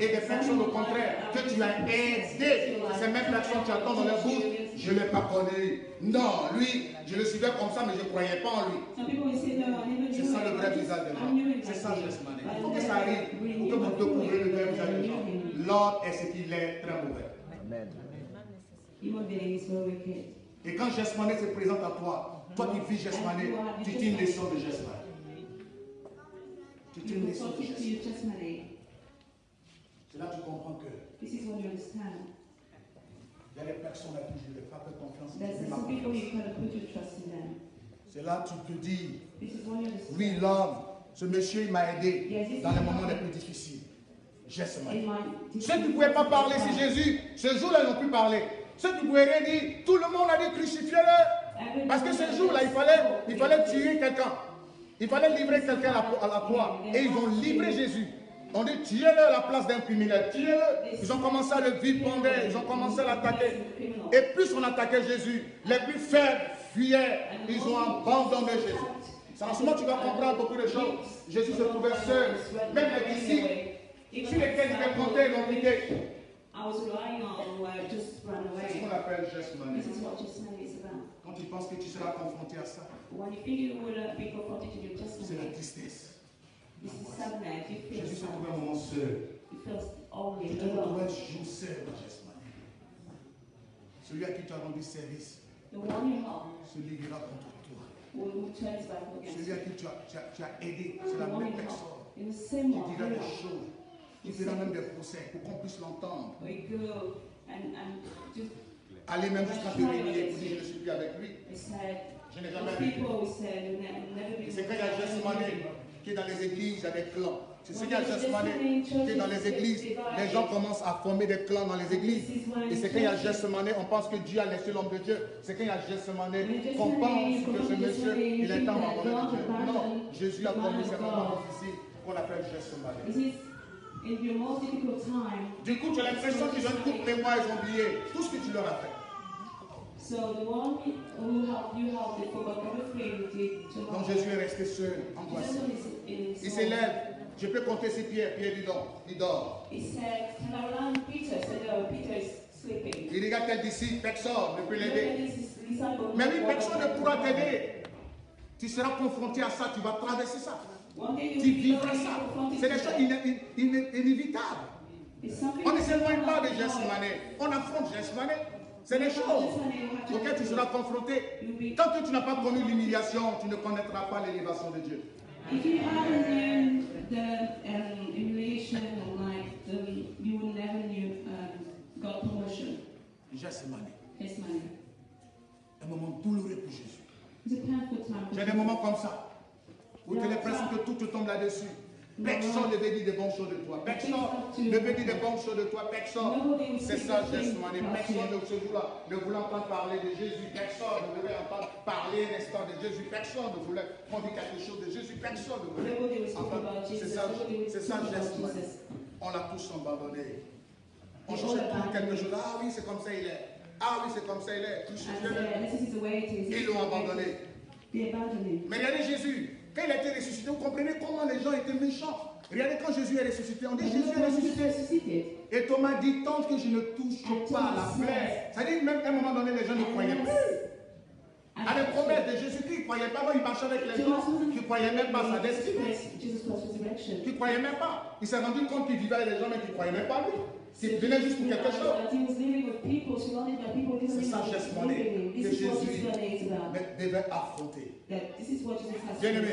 Speaker 1: Et des personnes, au contraire, que tu as aidé. Ces mêmes personnes, tu attends dans leur bouche. Je ne l'ai pas connu. Non, lui, je le suivais comme ça, mais je ne croyais pas en lui. C'est ça le vrai visage
Speaker 5: him
Speaker 1: gens. C'est ça.
Speaker 5: But I
Speaker 1: Il faut que ça arrive pour que vous
Speaker 5: him.
Speaker 1: découvrez le vrai visage des
Speaker 5: knew
Speaker 1: gens.
Speaker 5: him.
Speaker 1: L'homme est ce qu'il est, très mauvais.
Speaker 5: Wicked.
Speaker 1: Et quand Gethsemane se présente à toi, toi qui vis Gethsemane, tu tires une leçon de Gethsemane. Tu tires une leçon de Gethsemane. C'est là que tu comprends que
Speaker 5: This is what you understand.
Speaker 1: il y a des personnes à qui je ne vais pas confiance. Fais. C'est là que tu te dis,
Speaker 5: This is what you understand.
Speaker 1: oui, l'homme, ce monsieur, il m'a aidé dans les moments les plus difficiles.
Speaker 5: My
Speaker 1: Ceux qui ne pouvaient pas parler sur Jésus, ce jour-là, ils n'ont plus parlé. Ceux qui rien dire, tout le monde a dit crucifiez-le. Parce que ce jour-là, il fallait, il fallait tuer quelqu'un. Il fallait livrer quelqu'un à la, croix. Et ils ont livré Jésus. On dit tuez-le à la place d'un criminel. Tuez-le. Ils ont commencé à le vilipender. Ils ont commencé à l'attaquer. Et plus on attaquait Jésus, les plus faibles fuyaient. Ils ont abandonné Jésus. C'est en ce moment que tu vas comprendre beaucoup de choses. Jésus se trouvait seul. Même les disciples sur lesquels il était compté, ils l'ont.
Speaker 5: I was relying on where just ran
Speaker 1: C'est ce qu'on
Speaker 5: away.
Speaker 1: appelle.
Speaker 5: This is what Gethsemane is about.
Speaker 1: Quand tu penses que tu seras confronté à ça,
Speaker 5: When you think you will uh, be confronted to your
Speaker 1: c'est la tristesse.
Speaker 5: this is sadness. You feel
Speaker 1: Jésus
Speaker 5: sad.
Speaker 1: un moment seul.
Speaker 5: You feel only
Speaker 1: Tu te
Speaker 5: alone.
Speaker 1: de Gethsemane. Celui à qui tu as rendu service
Speaker 5: The one you help
Speaker 1: se liguera contre toi.
Speaker 5: will, will turn his back against
Speaker 1: Celui à qui tu as, tu as- tu as aidé,
Speaker 5: The
Speaker 1: c'est la
Speaker 5: one
Speaker 1: même
Speaker 5: you
Speaker 1: personne.
Speaker 5: help is the same
Speaker 1: qui
Speaker 5: one.
Speaker 1: dira
Speaker 5: you
Speaker 1: des choses, qui fera même des procès pour qu'on puisse l'entendre. Aller même jusqu'à te réveiller pour dire je ne suis plus avec lui. Je n'ai jamais vu. c'est quand il y a Gethsemane qui est dans les églises, il y a des clans. C'est ce qu'il y a Gethsemane
Speaker 5: Gethsemane
Speaker 1: qui est dans les églises. Les gens commencent à former des clans dans les églises. Et c'est quand il y a
Speaker 5: churches-
Speaker 1: Gethsemane, on pense que Dieu a laissé l'homme de Dieu. C'est quand il y a Gethsemane
Speaker 5: Mais
Speaker 1: qu'on pense que ce monsieur, il est en abandonné de Dieu. Non, Jésus a
Speaker 5: God.
Speaker 1: moments difficiles qu'on appelle Gethsemane.
Speaker 5: It
Speaker 1: Du coup, tu as l'impression qu'ils ont une coupe mémoire, ils ont oublié tout ce que tu leur as fait. Donc. Jésus est resté seul, angoissé. Il s'élève. Je peux compter ses pierres. Pierre dit non. Il dort. Il regarde tel disciple. Personne ne peut l'aider. Mais oui, personne ne pourra t'aider. Tu seras confronté à ça. Tu vas traverser ça. Vivras
Speaker 5: be
Speaker 1: ça. C'est des choses inévitables. On ne s'éloigne pas de. Gethsemane. On affronte Gethsemane. C'est des choses auxquelles tu seras confronté. Tant que tu n'as pas connu l'humiliation, tu ne connaîtras pas l'élévation de Dieu.
Speaker 5: If you haven't known the um, humiliation or like the, you will never knew um, God promotion.
Speaker 1: Gethsemane. Un moment douloureux pour Jésus. J'ai des moments comme ça où tu as l'impression que tout te tombe là-dessus. Personne ne veut dire des bonnes choses de toi. Personne ne veut dire des bonnes choses de toi. Personne. C'est ça,
Speaker 5: about
Speaker 1: Personne ne ce jour-là ne voulait entendre parler de Jésus. Personne ne voulait entendre parler un instant de Jésus. Personne ne voulait qu'on dise quelque chose de Jésus. Personne ne voulait. Enfin, c'est ça, c'est ça. On l'a tous abandonné. On
Speaker 5: all
Speaker 1: pour quelque chose. Ah oui, c'est comme ça il est. Ah oui, c'est comme ça il est.
Speaker 5: Is.
Speaker 1: Ils l'ont abandonné. Mais regardez Jésus, quand il a été ressuscité, vous comprenez comment les gens étaient méchants. Regardez quand Jésus est ressuscité, on dit Jésus est ressuscité. Et Thomas dit tant que je ne touche pas la plaie. C'est-à-dire même à un moment donné, les gens ne croyaient plus. À les promesses de Jésus-Christ, ils ne croyaient pas. Non, ils marchaient avec les gens qui ne croyaient même pas à sa destinée. Qui ne croyaient même pas. Il s'est rendu compte qu'il vivait avec les gens, mais qui ne croyaient même pas lui. Qu'il venait juste pour quelque chose. C'est
Speaker 5: was living.
Speaker 1: que Jésus devait affronter. Bien aimé,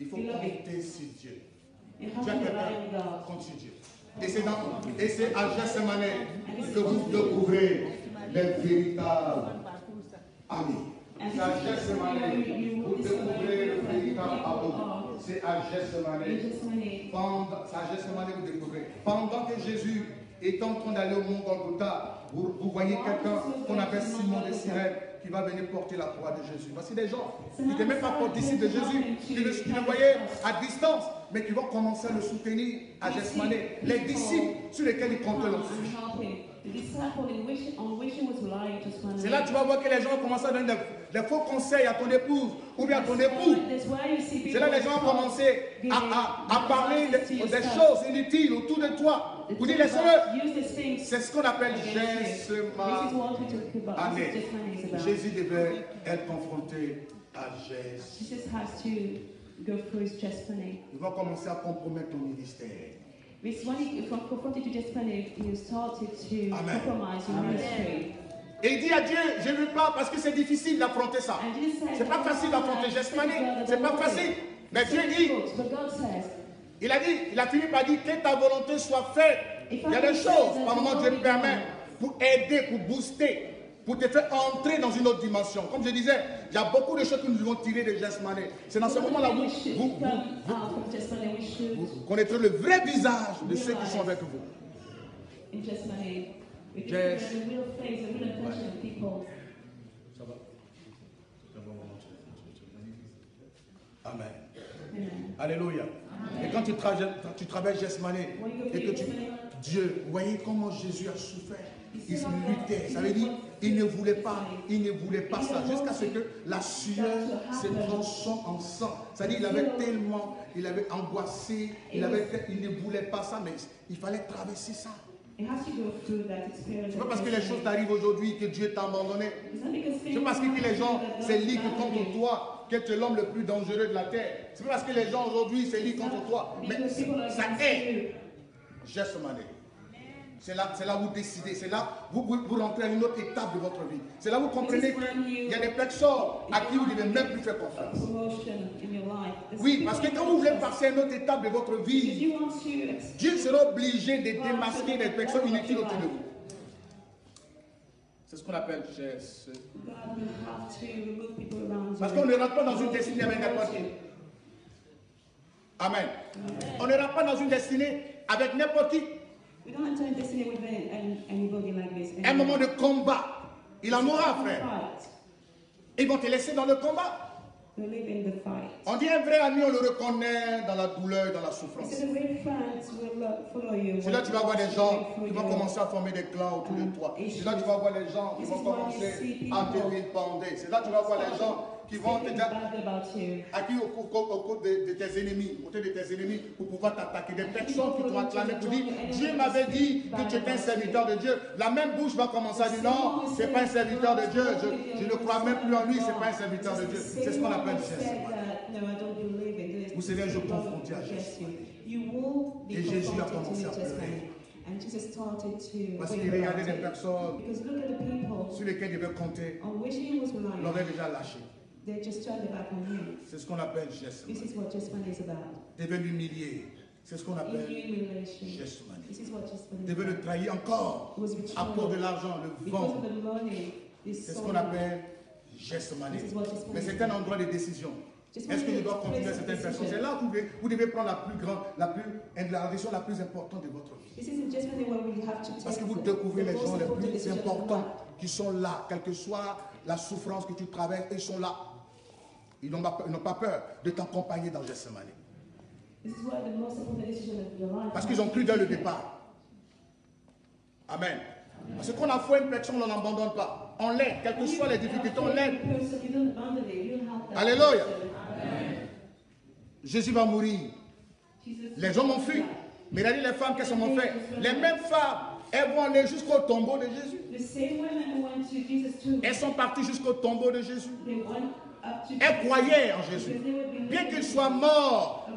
Speaker 1: il faut compter sur Dieu. Tu as quelqu'un compte sur Dieu. Et c'est dans- et c'est à Gethsemane que vous découvrez les véritables amis. C'est à Gethsemane vous découvrez le véritable
Speaker 5: are.
Speaker 1: C'est à Gethsemane. Pendant, c'est à Gethsemane vous découvrez. Pendant que Jésus est en train d'aller au mont Golgotha, vous, vous voyez quelqu'un qu'on appelle Simon de Cyrène qui va venir porter la croix de Jésus. Voici des gens qui n'étaient même pas disciples de Jésus, qui le, qui le voyaient à distance, mais qui vont commencer à le soutenir à Gethsemane. Les disciples sur lesquels il comptait
Speaker 5: come
Speaker 1: C'est là que tu vas voir que les gens ont commencé à donner des, faux conseils à ton épouse ou bien à ton époux. C'est là que les gens ont commencé à, à- à parler de- des choses inutiles autour de toi. Vous dites, laissez-le. C'est ce qu'on appelle.
Speaker 5: This
Speaker 1: Amen. Jésus devait être confronté à Gethsemane. Ils vont commencer à compromettre ton ministère.
Speaker 5: When from confronted to he started to
Speaker 1: Amen.
Speaker 5: compromise your
Speaker 1: Amen.
Speaker 5: ministry.
Speaker 1: Et il dit à Dieu, je ne veux pas parce que c'est difficile d'affronter ça. C'est pas facile d'affronter Gethsemane. C'est pas facile. Mais Dieu dit, il a dit, il a fini par dire que ta volonté soit faite. Il y a des choses, par moment Dieu permet, pour aider, pour booster, pour te faire entrer dans une autre dimension. Comme je disais, il y a beaucoup de choses que nous devons tirer de Gethsemane. C'est dans ce moment-là où vous,
Speaker 5: should
Speaker 1: vous connaîtrez le vrai visage de ceux qui sont avec vous.
Speaker 5: intention of people.
Speaker 1: Amen. Alléluia. Et quand tu, travailles Gethsemane et que tu... Dieu, voyez comment Jésus a souffert. Il luttait. Ça veut dire, il ne voulait pas, il ne voulait pas ça. Jusqu'à ce que la sueur se transforme en sang. C'est-à-dire, il avait tellement, il avait angoissé, il, avait, il ne voulait pas ça, mais il fallait traverser ça. C'est pas parce que les choses t'arrivent aujourd'hui que Dieu t'a abandonné. C'est pas parce que les gens se lient contre toi que tu es l'homme le plus dangereux de la terre. C'est pas parce que les gens aujourd'hui se lient contre toi. Mais ça est
Speaker 5: you.
Speaker 1: Gethsemane. C'est là, c'est là où vous décidez, c'est là où vous, vous rentrez à une autre étape de votre vie. C'est là où vous comprenez qu'il y a des personnes à qui vous ne devez même plus faire confiance. Oui, parce que quand vous voulez passer à une autre étape de votre vie, Dieu sera obligé de démasquer des personnes inutiles autour de vous. C'est ce qu'on appelle geste.
Speaker 5: God will have to remove people around
Speaker 1: Parce
Speaker 5: you.
Speaker 1: qu'on ne rentre pas dans une destinée avec n'importe qui. Amen. On ne rentre pas dans une destinée avec n'importe qui.
Speaker 5: We don't enter in destiny with any, any- anybody like this.
Speaker 1: Un moment de combat, il en aura, frère. Ils vont te laisser dans le combat.
Speaker 5: We live in the fight.
Speaker 1: On dit un vrai ami, on le reconnaît dans la douleur, dans la souffrance. C'est là que tu vas voir des gens qui vont
Speaker 5: commencer
Speaker 1: à former des clans autour de toi. C'est là que tu vas voir les gens qui vont commencer à te vilipender. C'est là que tu vas voir les gens qui vont te dire qui au cours, au cours de, de tes ennemis, au côté de tes ennemis, pour pouvoir t'attaquer. Des personnes qui t'ont acclamé pour dire Dieu m'avait dit que tu étais un serviteur de Dieu. La même bouche va commencer à dire non, c'est pas un serviteur de Dieu. Je, je ne crois même plus en lui, c'est pas un serviteur de Dieu. C'est ce qu'on appelle
Speaker 5: this.
Speaker 1: Vous savez, je confrontais à Jésus. Et Jésus a commencé à pleurer.
Speaker 5: And Jesus started to
Speaker 1: Parce qu'il regardait des personnes sur lesquelles il devait compter, l'aurait déjà lâché.
Speaker 5: They just turned their back on him.
Speaker 1: C'est ce qu'on appelle geste.
Speaker 5: This is what Money is about.
Speaker 1: Devait l'humilier. C'est ce qu'on appelle geste.
Speaker 5: This is what is
Speaker 1: Devait le trahir encore
Speaker 5: It was
Speaker 1: à cause de l'argent, le
Speaker 5: Because
Speaker 1: vent.
Speaker 5: of the money, this
Speaker 1: C'est ce
Speaker 5: soul.
Speaker 1: qu'on appelle.
Speaker 5: This is what Money
Speaker 1: Mais
Speaker 5: is
Speaker 1: c'est un endroit de décision.
Speaker 5: Just
Speaker 1: Est-ce que je dois continuer à certaines personnes? C'est là où vous devez, vous devez prendre la plus grande, la plus, la décision la plus importante de votre vie.
Speaker 5: This isn't just money where we have to
Speaker 1: Parce que vous découvrez
Speaker 5: the
Speaker 1: les
Speaker 5: most
Speaker 1: gens les
Speaker 5: important
Speaker 1: plus
Speaker 5: decision of
Speaker 1: importants qui sont là, quelle que soit la souffrance que tu traverses, ils sont là. Ils n'ont pas, peur de t'accompagner dans Gethsemane. Parce qu'ils ont cru dès le départ. Amen. Parce qu'on a foi une personne, on n'en abandonne pas. On l'aide, quelles que soient les difficultés, on l'aide. Alléluia. Jésus va mourir. Les hommes ont fui. Mais dit les femmes, qu'est-ce qu'elles ont fait? Les mêmes femmes, elles vont aller jusqu'au tombeau de Jésus. Elles sont parties jusqu'au tombeau de Jésus. Elles croyaient en Jésus. Bien qu'il soit mort,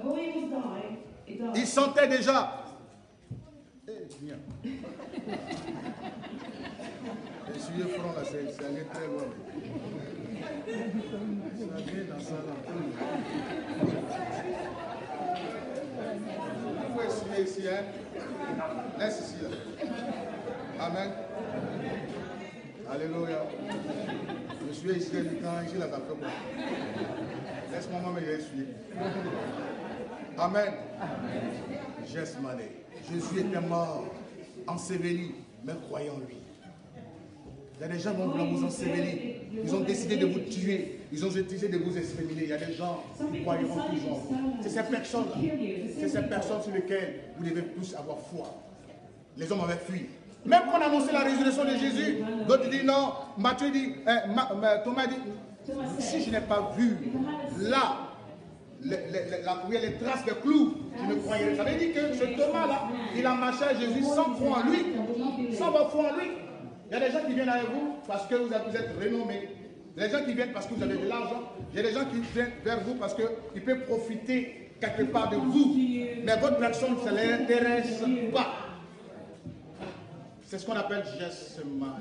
Speaker 1: ils sentaient déjà. Eh, viens. Essuyez le front là, c'est très loin. Ça vient dans là. Il faut essuyer ici, hein. Laisse ici. Amen. Alléluia. Je suis ici là, ça fait quoi Laisse-moi moi me essuyer. Amen. Mané. Jésus était mort, enseveli, mais croyez en lui. Il y a des gens qui vous ensevelir. Ils ont décidé de vous tuer. Ils ont décidé de vous exterminer. Il y a des gens qui croiront toujours. C'est ces personnes-là. C'est ces personnes sur lesquelles vous devez plus avoir foi. Les hommes avaient fui. Même quand on a annoncé la résurrection de Jésus, d'autres disent non. Matthieu dit, Ma- Thomas dit, si je n'ai pas vu là les, les- la- les traces de clous, je ne croyais pas. Ça veut dire que ce Thomas-là, il a marché à Jésus sans croire en lui, sans foi en lui. Il y a des gens qui viennent avec vous parce que vous êtes, renommés. Des gens qui viennent parce que vous avez de l'argent. Il y a des gens qui viennent vers vous parce qu'ils peuvent profiter quelque part de vous. Mais votre personne, ça ne les intéresse pas. C'est ce qu'on appelle
Speaker 5: what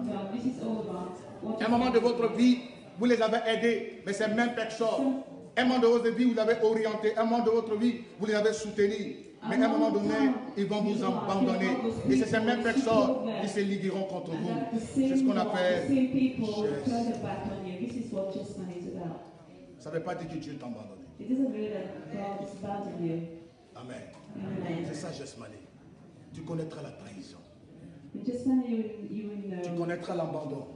Speaker 1: Un moment de votre vie, vous les avez aidés, mais ces mêmes personnes. Un moment de votre vie, vous les avez orientés. Un moment de votre vie, vous les avez soutenus. Mais à un moment donné, ils vont vous abandonner. Et c'est ces mêmes personnes qui se ligueront contre vous. C'est ce qu'on appelle. Ça ne veut pas dire que Dieu t'a abandonné. Amen. C'est ça, Geste-Mané. Tu connaîtras la trahison. Tu
Speaker 5: know
Speaker 1: connaîtras l'abandon.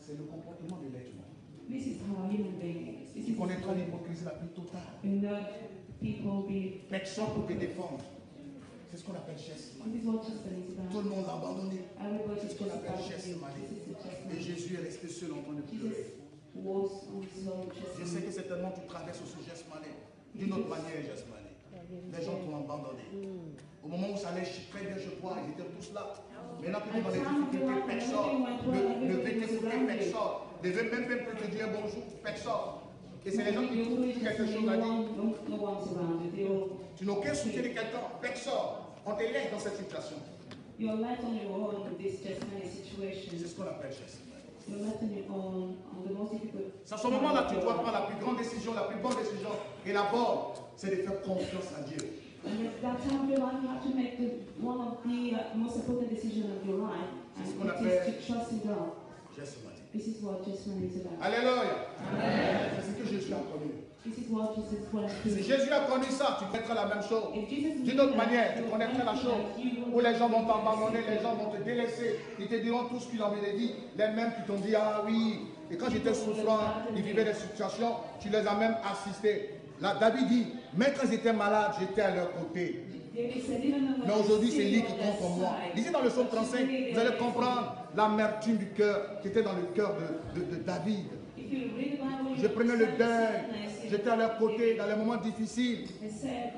Speaker 1: C'est le comportement de l'être humain.
Speaker 5: This is how human being is. This
Speaker 1: Tu connaîtras l'hypocrisie la plus totale. Personne pour te défendre. C'est ce qu'on appelle
Speaker 5: is
Speaker 1: Tout le monde l'a abandonné. C'est ce qu'on appelle geste
Speaker 5: you.
Speaker 1: mané.
Speaker 5: This is the just
Speaker 1: Et
Speaker 5: money.
Speaker 1: Jésus est resté seul en train de pleurer. Je sais que certainement tu traverses ce geste mané. D'une autre manière, geste. Les gens t'ont abandonné. Au moment où ça allait très bien chez toi, ils étaient tous là. Maintenant que tu dans les difficultés, personne ne, ne veut t'écouter, personne ne veut même pas te dire bonjour, personne. Et c'est les gens qui trouvent quelque chose à dire. Tu n'as aucun soutien de quelqu'un, personne. On te laisse dans cette situation.
Speaker 5: You're left on your own with this just kind of
Speaker 1: C'est
Speaker 5: situation.
Speaker 1: ce qu'on appelle
Speaker 5: difficult.
Speaker 1: C'est à ce moment-là que tu dois prendre la plus grande décision, la plus bonne décision. Et d'abord, c'est de faire confiance à Dieu.
Speaker 5: At that time of your life, you have to make the, one of the uh, most important decisions of your life, and
Speaker 1: C'est ce qu'on
Speaker 5: it is
Speaker 1: appelle-
Speaker 5: to trust in God.
Speaker 1: Gethsemane.
Speaker 5: This is what Gethsemane is about.
Speaker 1: Alléluia. C'est ce que Jésus a connu. Si. Jésus a connu ça, tu connaîtras la même chose. D'une autre manière, tu connaîtras la chose où les gens vont t'abandonner, les gens vont te délaisser, ils te diront tout ce qu'ils de dire. Les mêmes qui t'ont dit, ah oui. Et quand j'étais souffrant, ils vivaient des situations, tu les as même assistés. David dit, même quand ils étaient malades, j'étais à leur côté. Mais aujourd'hui, c'est lui qui compte pour moi. Lisez dans le psaume 35, vous allez comprendre l'amertume du cœur qui était dans le cœur de, David. Je prenais le deuil, j'étais à leur côté dans les moments difficiles.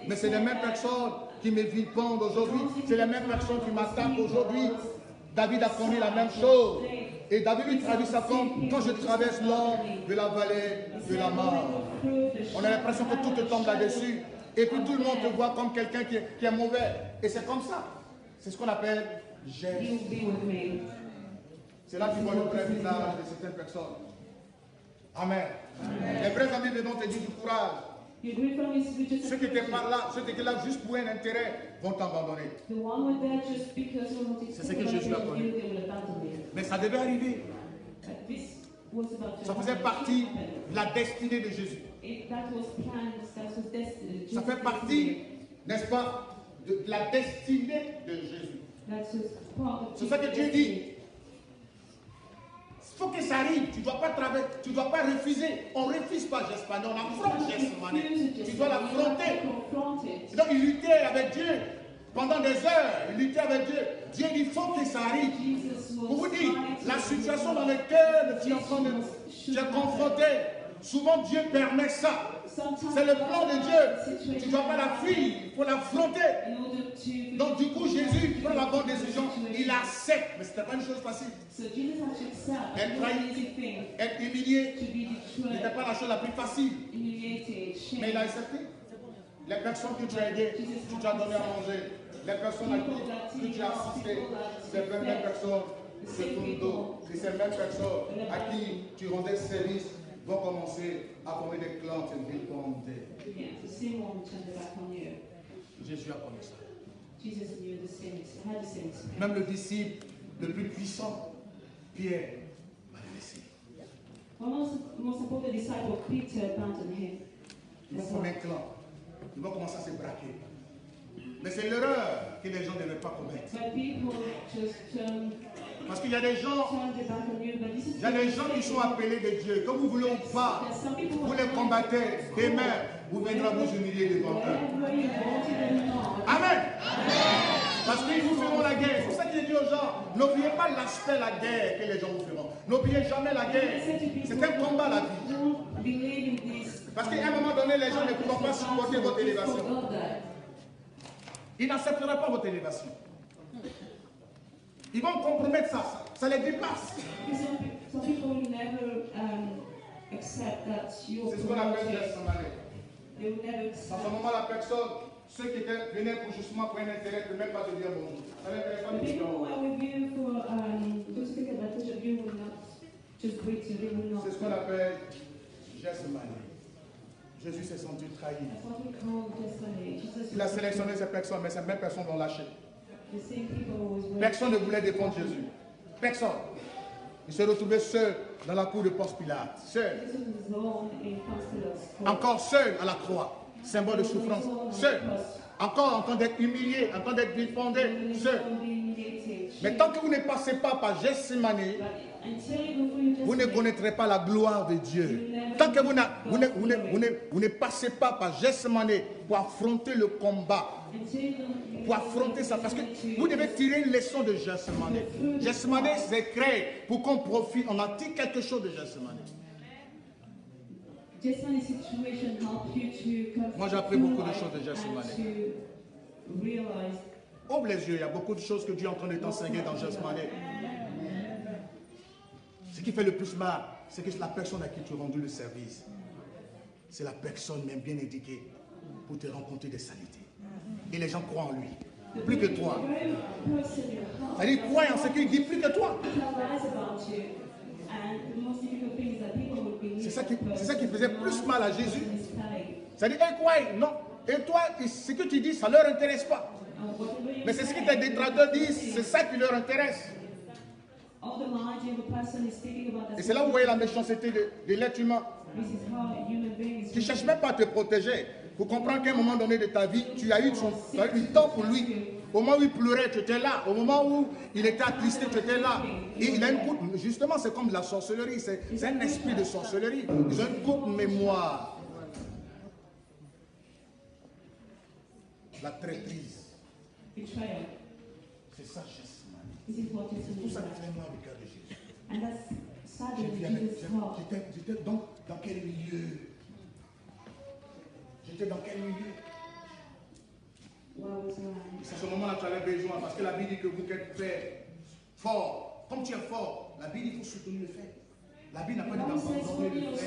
Speaker 1: Mais c'est les mêmes personnes qui me vilipendent aujourd'hui. C'est les mêmes personnes qui m'attaquent aujourd'hui. David a connu la même chose. Et David lui traduit ça comme quand je traverse l'ombre de la vallée de la mort. On a l'impression que tout te tombe là-dessus. Et puis tout le monde te voit comme quelqu'un qui, est- qui est mauvais. Et c'est comme ça. C'est ce qu'on appelle
Speaker 5: me.
Speaker 1: C'est là que tu vois le vrai visage de certaines personnes. Amen. Les vrais amis viendront te dire du courage. Ceux qui étaient pas là, ceux qui étaient là juste pour un intérêt, vont t'abandonner. C'est ce que Jésus a connu. Mais ça devait arriver. Ça faisait partie de la destinée de Jésus. Ça fait partie, n'est-ce pas, de la destinée de Jésus. C'est ça que Dieu dit. Il faut que ça arrive. Tu ne dois pas travailler, tu dois pas refuser. On ne refuse pas Gethsemane, on affronte Gethsemane. Tu dois l'affronter. Donc il luttait avec Dieu pendant des heures. Il luttait avec Dieu. Dieu dit, il faut que ça arrive. Pour vous dire, la situation dans laquelle tu es confronté, souvent Dieu permet ça. C'est le plan de Dieu. Tu ne dois pas la fuir, il faut l'affronter. Donc du coup, Jésus prend la bonne décision. Il accepte. Mais ce n'était pas une chose facile.
Speaker 5: Easy thing
Speaker 1: Être humilié n'était pas la chose la plus facile. Mais il a accepté. Les personnes que tu as aidées, que tu as donné à manger, les personnes à qui tu as assisté, ces mêmes personnes tournent le dos. Et ces mêmes personnes à qui tu rendais service vont commencer à former des clans
Speaker 5: you.
Speaker 1: Jésus a connu ça. Même le disciple le plus puissant, Pierre,
Speaker 5: Peter, abandoned him.
Speaker 1: Ils vont former un clan. Ils vont commencer à se braquer. Mais c'est l'erreur que les gens ne devaient pas commettre. Parce qu'il y a des gens
Speaker 5: is
Speaker 1: Il y a des gens qui sont appelés de Dieu, que vous voulez ou pas, vous les combattez, demain, vous viendrez vous humilier devant eux. Amen. Parce qu'ils vous feront la guerre. C'est pour ça qu'il dit aux gens, n'oubliez pas l'aspect la guerre que les gens vous feront. N'oubliez jamais la guerre. C'est un combat la vie. Parce qu'à un moment donné, les gens ne pourront pas supporter votre élévation. Ils n'accepteront pas votre élévation. Ils vont compromettre ça. Ça, les
Speaker 5: that you're
Speaker 1: C'est ce qu'on appelle
Speaker 5: never
Speaker 1: À
Speaker 5: accept.
Speaker 1: ce moment, la personne, ceux qui étaient, venaient pour justement pour un intérêt, ne peuvent même pas te dire bonjour. Ça n'intéresse pas.
Speaker 5: They will not.
Speaker 1: C'est ce qu'on appelle Gethsemane. Jésus s'est senti trahi. Il a sélectionné ces personnes, mais ces mêmes personnes l'ont lâché. Personne ne voulait défendre Jésus. Personne. Il s'est retrouvé seul dans la cour de Ponce Pilate. Seul. Encore seul à la croix. Symbole de souffrance. Seul. Encore en train d'être humilié, en train d'être vilipendé. Seul. Mais tant que vous ne passez pas par Gethsemane, vous ne connaîtrez pas la gloire de Dieu. Tant que vous, ne, vous ne- vous ne- vous ne passez pas par Gethsemane pour affronter le combat, pour affronter ça, parce que vous devez tirer une leçon de Gethsemane. Gethsemane, c'est créé pour qu'on profite, on en tire quelque chose de Gethsemane. Moi, j'ai appris beaucoup de choses de Gethsemane. Ouvre les yeux, il y a beaucoup de choses que Dieu est en train de t'enseigner dans Gethsemane. Ce qui fait le plus mal, c'est que c'est la personne à qui tu as rendu le service. C'est la personne même bien indiquée pour te rencontrer des saletés. Et les gens croient en lui. plus que toi. C'est-à-dire, crois en ce qu'il dit plus que toi. C'est ça qui- ça qui faisait plus mal à Jésus. C'est-à-dire, quoi, non. Et toi, ce que tu dis, ça ne leur intéresse pas. Mais c'est ce que tes détracteurs disent, c'est ça qui leur intéresse.
Speaker 5: All the lies the person is thinking about
Speaker 1: Et c'est là où vous voyez la méchanceté de, de l'être humain. Qui ne cherche même pas à te protéger. Pour comprendre qu'à un moment donné de ta vie, tu as eu, son, tu as eu du temps pour lui. Au moment où il pleurait, tu étais là. Au moment où il était attristé, tu étais là. Et il a une courte, justement, c'est comme la sorcellerie. C'est un esprit de sorcellerie. Ils ont une courte mémoire. La traîtrise. C'est ça, Jessamine.
Speaker 5: This is what
Speaker 1: C'est ça cœur de Jésus.
Speaker 5: And that's sadly Jesus'.
Speaker 1: J'étais donc dans quel milieu? J'étais dans quel milieu? C'est ce moment-là que tu avais besoin, parce que la Bible dit que vous êtes fait fort, comme tu es fort, la Bible dit qu'il faut soutenir le fait. La Bible n'a pas dit le
Speaker 5: the,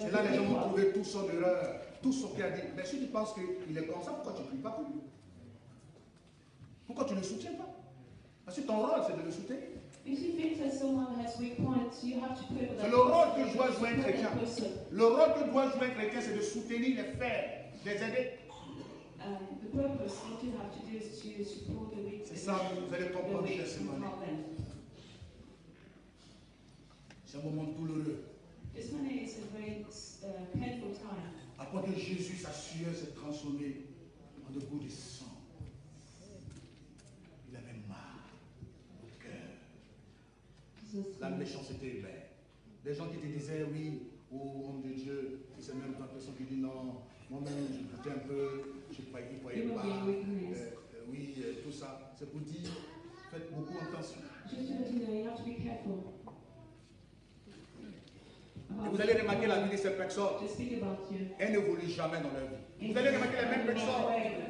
Speaker 1: C'est là
Speaker 5: the
Speaker 1: les gens vont trouver tout son erreur, tout ce qu'il a dit. Mais si tu penses qu'il est comme ça, pourquoi tu ne pries pas pour lui? Pourquoi tu ne le soutiens pas? Parce que ton rôle, c'est de le soutenir. C'est le rôle que doit jouer un chrétien. Le rôle que doit jouer un chrétien, c'est de soutenir les frères, les aider.
Speaker 5: Um.
Speaker 1: C'est ça, vous allez comprendre
Speaker 5: weak
Speaker 1: chez ce
Speaker 5: and
Speaker 1: moment.
Speaker 5: help them.
Speaker 1: C'est un moment douloureux.
Speaker 5: This one is a very uh, painful time.
Speaker 1: Après que Jésus, sa sueur s'est transformée en de goût de sang, il avait marre au cœur.
Speaker 5: Jesus,
Speaker 1: La méchanceté humaine. Des gens qui te disaient oui, oh homme de Dieu, et c'est même la personne qui dit non, moi-même je doutais un peu, je ne croyais, pas, euh, euh, oui, euh, tout ça. C'est pour dire, faites beaucoup attention. Et vous allez remarquer la vie de ces personnes, elles n'évoluent jamais dans leur vie. Vous allez remarquer les mêmes personnes,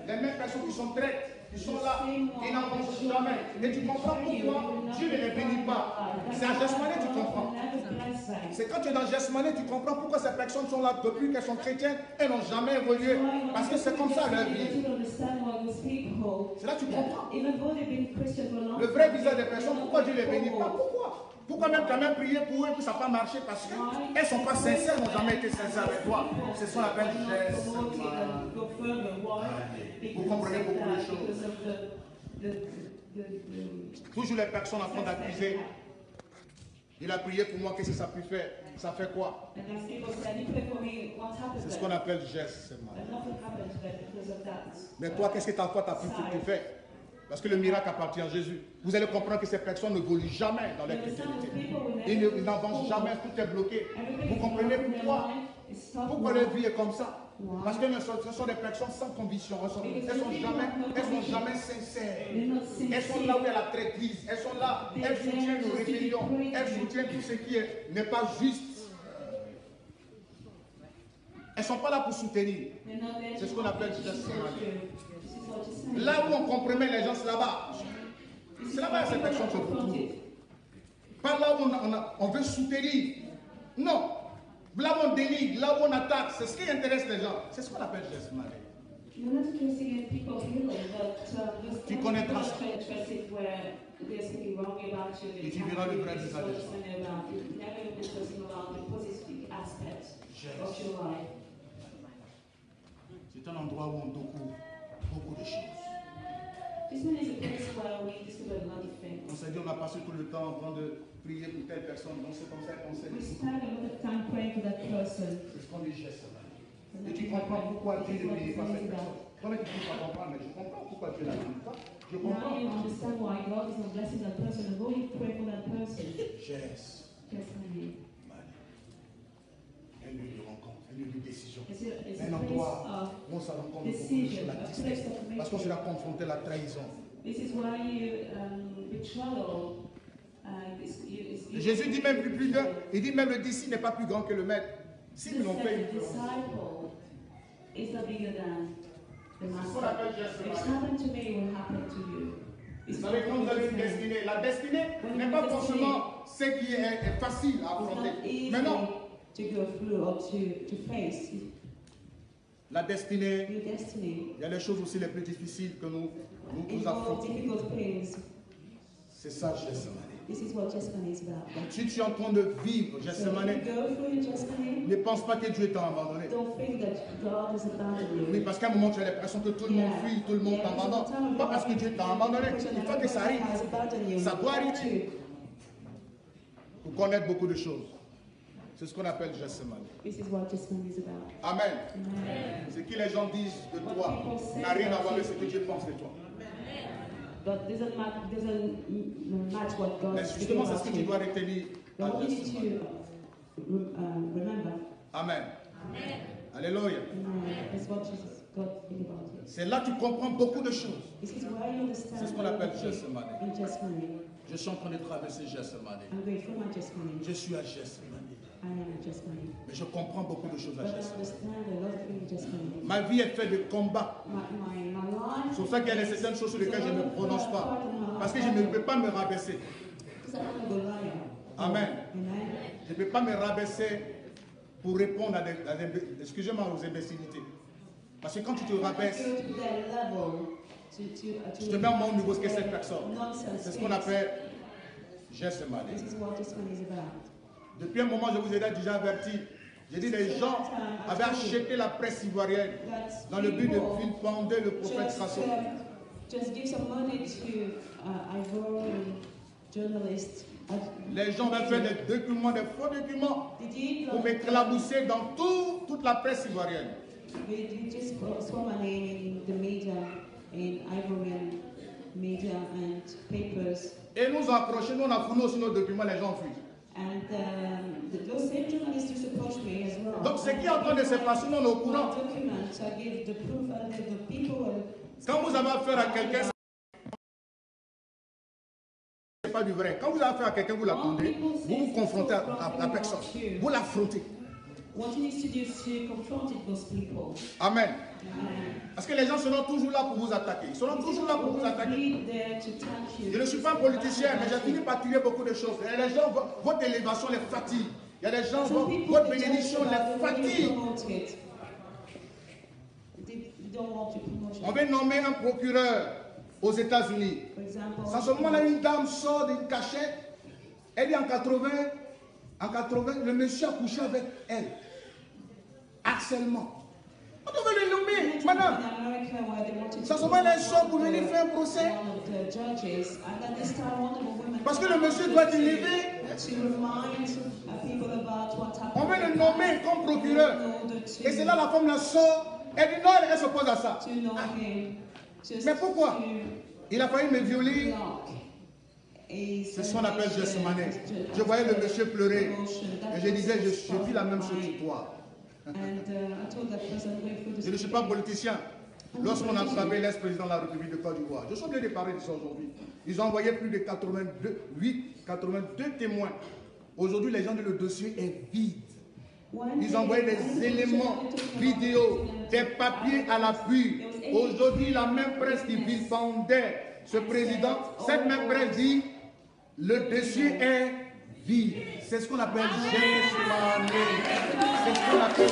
Speaker 1: les mêmes personnes qui sont traites, qui sont là, qui n'avancent jamais. Et tu comprends pourquoi Dieu ne les bénit pas. C'est à Gethsemane tu comprends. C'est quand tu es dans Gethsemane, tu comprends pourquoi ces personnes sont là depuis qu'elles sont chrétiennes, elles n'ont jamais évolué. Parce que c'est comme ça leur vie. C'est là que tu comprends.
Speaker 5: Le
Speaker 1: Le vrai visage des personnes, pourquoi Dieu ne les bénit pas? Pourquoi? Pourquoi même as même prié pour eux puis ça n'a pas marché Parce qu'elles ne sont pas sincères, elles n'ont jamais été sincères avec toi. C'est ce qu'on appelle Gethsemane. Vous comprenez beaucoup de choses. Toujours les personnes en train d'accuser. Il a prié pour moi, qu'est-ce que ça a pu faire? Ça fait quoi? C'est ce qu'on appelle Gethsemane. Mais toi, qu'est-ce que ta foi t'a pu fructifier Parce que le miracle appartient à Jésus. Vous allez comprendre que ces personnes ne évoluent jamais dans leur chrétienté. Ils n'avancent jamais, tout est bloqué. Vous comprenez pourquoi Pourquoi leur vie est comme ça Parce que ce sont- des personnes sans conviction. Elles sont, elles sont jamais, elles sont jamais sincères. Elles sont là où il y a la traîtrise. Elles sont là, elles soutiennent nos rébellions. Elles soutiennent tout ce qui est- n'est pas juste. Elles ne sont pas là pour soutenir. C'est ce qu'on appelle Là où on compromet les gens, c'est là-bas. C'est là-bas que ces personnes se retrouvent. Pas là où on, a- on a- on veut soutenir. Non. Là où on dénigre, là où on attaque, c'est ce qui intéresse les gens. C'est ce qu'on appelle Gethsemane.
Speaker 5: Tu
Speaker 1: connaîtras ça.
Speaker 5: Et
Speaker 1: tu verras le vrai visage gens. C'est un endroit où on découvre beaucoup de choses. On s'est dit, on a passé tout le temps en train de prier pour telle personne. Donc c'est comme ça qu'on s'est dit.
Speaker 5: spend a lot of time praying for that person.
Speaker 1: C'est ce qu'on dit. Et tu comprends pourquoi Dieu ne pas cette personne. Toi-même, tu ne peux pas comprendre, mais je comprends pourquoi Dieu ne la pas. Je comprends. rencontre, un lieu de décision. Un endroit où on se rend compte de la tristesse. Parce qu'on sera confronté à la trahison.
Speaker 5: Um. Uh,
Speaker 1: Jésus dit même plus, plus d'un. Il dit même le disciple n'est pas plus grand que le maître. Si nous l'ont fait,
Speaker 5: you.
Speaker 1: Vous savez, quand vous avez une
Speaker 5: not
Speaker 1: destinée, la destinée n'est pas forcément ce qui est, facile à affronter. Mais non,
Speaker 5: to go through or to, to face.
Speaker 1: la destinée,
Speaker 5: your destiny,
Speaker 1: il y a les choses aussi les plus difficiles que nous, nous, nous
Speaker 5: involve
Speaker 1: affrontons. C'est ça, Gethsemane.
Speaker 5: This is what Gethsemane is about.
Speaker 1: Donc, si tu es en train de vivre Gethsemane, ne pense pas que Dieu t'a abandonné.
Speaker 5: don't think that God has abandoned
Speaker 1: Oui, parce qu'à un moment, tu as l'impression que tout le monde fuit, tout le monde t'abandonne. Pas parce que Dieu t'a abandonné. Il faut que ça arrive. Ça doit arriver. Pour connaître beaucoup de choses. C'est ce qu'on appelle Gethsemane.
Speaker 5: This is what Gethsemane is about.
Speaker 1: Amen.
Speaker 5: Amen.
Speaker 1: Ce que les gens disent de toi n'a rien à voir avec ce que Dieu pense de toi.
Speaker 5: But doesn't match, doesn't match what God
Speaker 1: Mais
Speaker 5: is
Speaker 1: justement, c'est ce que tu dois retenir
Speaker 5: But what need remember,
Speaker 1: Amen. Alléluia.
Speaker 5: What Jesus.
Speaker 1: C'est là que tu comprends beaucoup de choses. C'est ce qu'on appelle Gethsemane. Je suis en train de traverser Gethsemane. Je suis à Gethsemane. Mais je comprends beaucoup de choses à. Ma vie est faite de combats. C'est pour ça qu'il y a certaines choses sur lesquelles je ne me prononce pas. Parce que je ne peux pas me rabaisser. Amen. Je ne peux pas me rabaisser pour répondre à des, à des- excusez-moi, aux imbécilités. Parce que quand tu te rabaisses, tu te mets au même niveau que cette personne. C'est ce qu'on appelle Gethsemane.
Speaker 5: This
Speaker 1: Depuis un moment, je vous ai déjà averti. J'ai dit les gens avaient acheté la presse ivoirienne dans le but de vilipender le prophète
Speaker 5: just,
Speaker 1: Sasso.
Speaker 5: just give some money to uh. Uh,
Speaker 1: Les gens avaient fait des documents, des faux documents pour m'éclabousser dans tout- toute la presse ivoirienne. Et nous approchés, nous on a fourni aussi nos documents, les gens ont fui.
Speaker 5: And um, the, those same journalists just approached me as well.
Speaker 1: Donc ce qui est en train de se passer, on est au courant. Quand vous avez affaire à quelqu'un, c'est pas du vrai. Quand vous avez affaire à quelqu'un, vous l'attendez, vous vous confrontez à la personne, vous l'affrontez.
Speaker 5: What you need to do is to confront it, those people?
Speaker 1: Amen. Parce que les gens seront toujours là pour vous attaquer. Ils seront toujours là pour vous attaquer. Je ne suis pas un politicien, mais j'ai fini par tirer beaucoup de choses. A des gens, vo- votre élévation les fatigue. Il y a des gens, votre bénédiction les fatigue. On va nommer un procureur aux États-Unis. À ce moment-là, une dame sort d'une cachette. Elle dit en 80, en 80, le monsieur a couché avec elle. Harcèlement. On devait le nommer, madame. Ça se met les gens pour venir faire un procès. Parce que le monsieur doit délivrer. On veut le nommer comme procureur. Et c'est là la femme la sort. Elle dit non, elle s'oppose à ça. Mais pourquoi? Il a failli me violer. C'est ce qu'on appelle
Speaker 5: celebration,
Speaker 1: Gethsemane. Je voyais le monsieur pleurer.
Speaker 5: That
Speaker 1: Et je disais, je, je vis la même chose que toi.
Speaker 5: Uh, this.
Speaker 1: Je ne suis pas politicien. Lorsqu'on a frappé l'ex-président de la République de Côte d'Ivoire, je suis obligé de parler de ça aujourd'hui. Ils ont envoyé plus de 82, 8, 82 témoins. Aujourd'hui, les gens disent le dossier est vide. Ils envoyaient
Speaker 5: when
Speaker 1: des éléments,
Speaker 5: talking
Speaker 1: des papiers à l'appui. Aujourd'hui, la même presse qui vilipendait ce président, cette même presse dit le dossier est vide. C'est ce qu'on appelle Gethsemane. C'est ce qu'on appelle.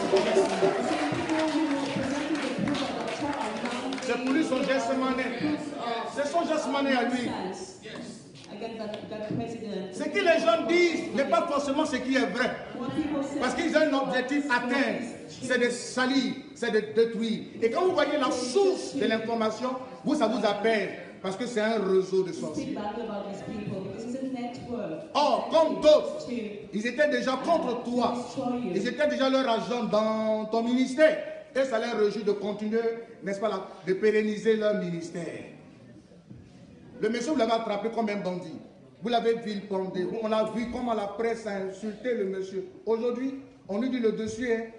Speaker 1: C'est pour lui son Gethsemane. C'est son Gethsemane à lui. Ce que les gens disent n'est pas forcément ce qui est vrai. Parce qu'ils ont un objectif à atteindre, c'est de salir, c'est de détruire. Et quand vous voyez la source de l'information, vous, ça vous appelle. Parce que c'est un réseau de sorciers.
Speaker 5: badly about these people because it's a network
Speaker 1: Or, comme d'autres, ils étaient déjà contre toi. Ils étaient déjà leur agent dans ton ministère. Et ça les réjouit de continuer, n'est-ce pas, de pérenniser leur ministère. Le monsieur, vous l'avez attrapé comme un bandit. Vous l'avez vilipendé. On a vu comment la presse a insulté le monsieur. Aujourd'hui, on lui dit le dossier est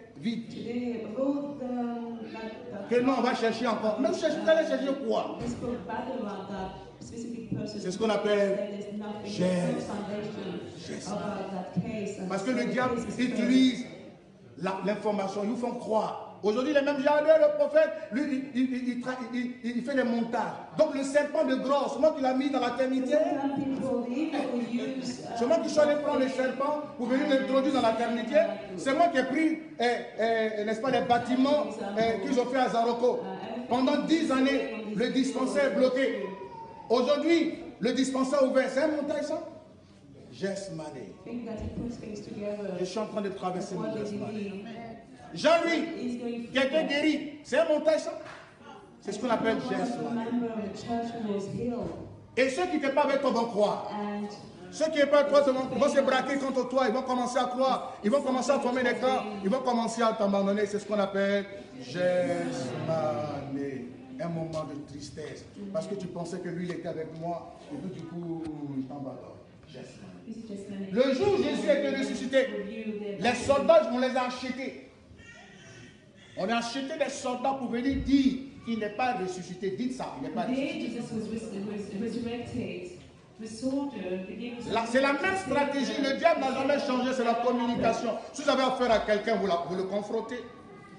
Speaker 5: that, that
Speaker 1: Que non, on va chercher encore. Mais vous allez chercher quoi? C'est ce qu'on appelle
Speaker 5: and
Speaker 1: Parce que le diable utilise l'information. Ils vous font croire Aujourd'hui, les mêmes jardins, le prophète, lui, il, fait des montages. Donc le serpent de grosse, moi qui l'a mis dans la
Speaker 5: uh,
Speaker 1: C'est moi qui suis allé prendre le serpent pour venir l'introduire dans la termité. C'est moi qui ai pris, eh, eh, n'est-ce pas, les bâtiments eh, qu'ils ont fait à Zaroko. Pendant dix années, le dispensaire est bloqué. Aujourd'hui, le dispensaire ouvert. C'est un montage, ça? Yes, money. Je suis en train de traverser mon yes, money. Jean-Louis, été guéri, c'est un montage, ça? C'est ce qu'on appelle yes, money. Et ceux qui n'étaient pas avec toi vont croire. Ceux qui n'étaient pas avec toi vont, se braquer contre toi, ils vont commencer à croire, ils vont commencer à former des camps, ils vont commencer à t'abandonner. C'est ce qu'on appelle gesmané. Un moment de tristesse. Parce que tu pensais que lui, il était avec moi, et puis du coup,
Speaker 5: just an
Speaker 1: Le jour où Jésus été ressuscité, les soldats, on les a achetés. On a acheté des soldats pour venir dire qu'il n'est pas ressuscité. Dites ça, il n'est pas ressuscité. C'est la même stratégie. Le diable n'a jamais changé, c'est la communication. Si vous avez affaire à quelqu'un, vous le confrontez.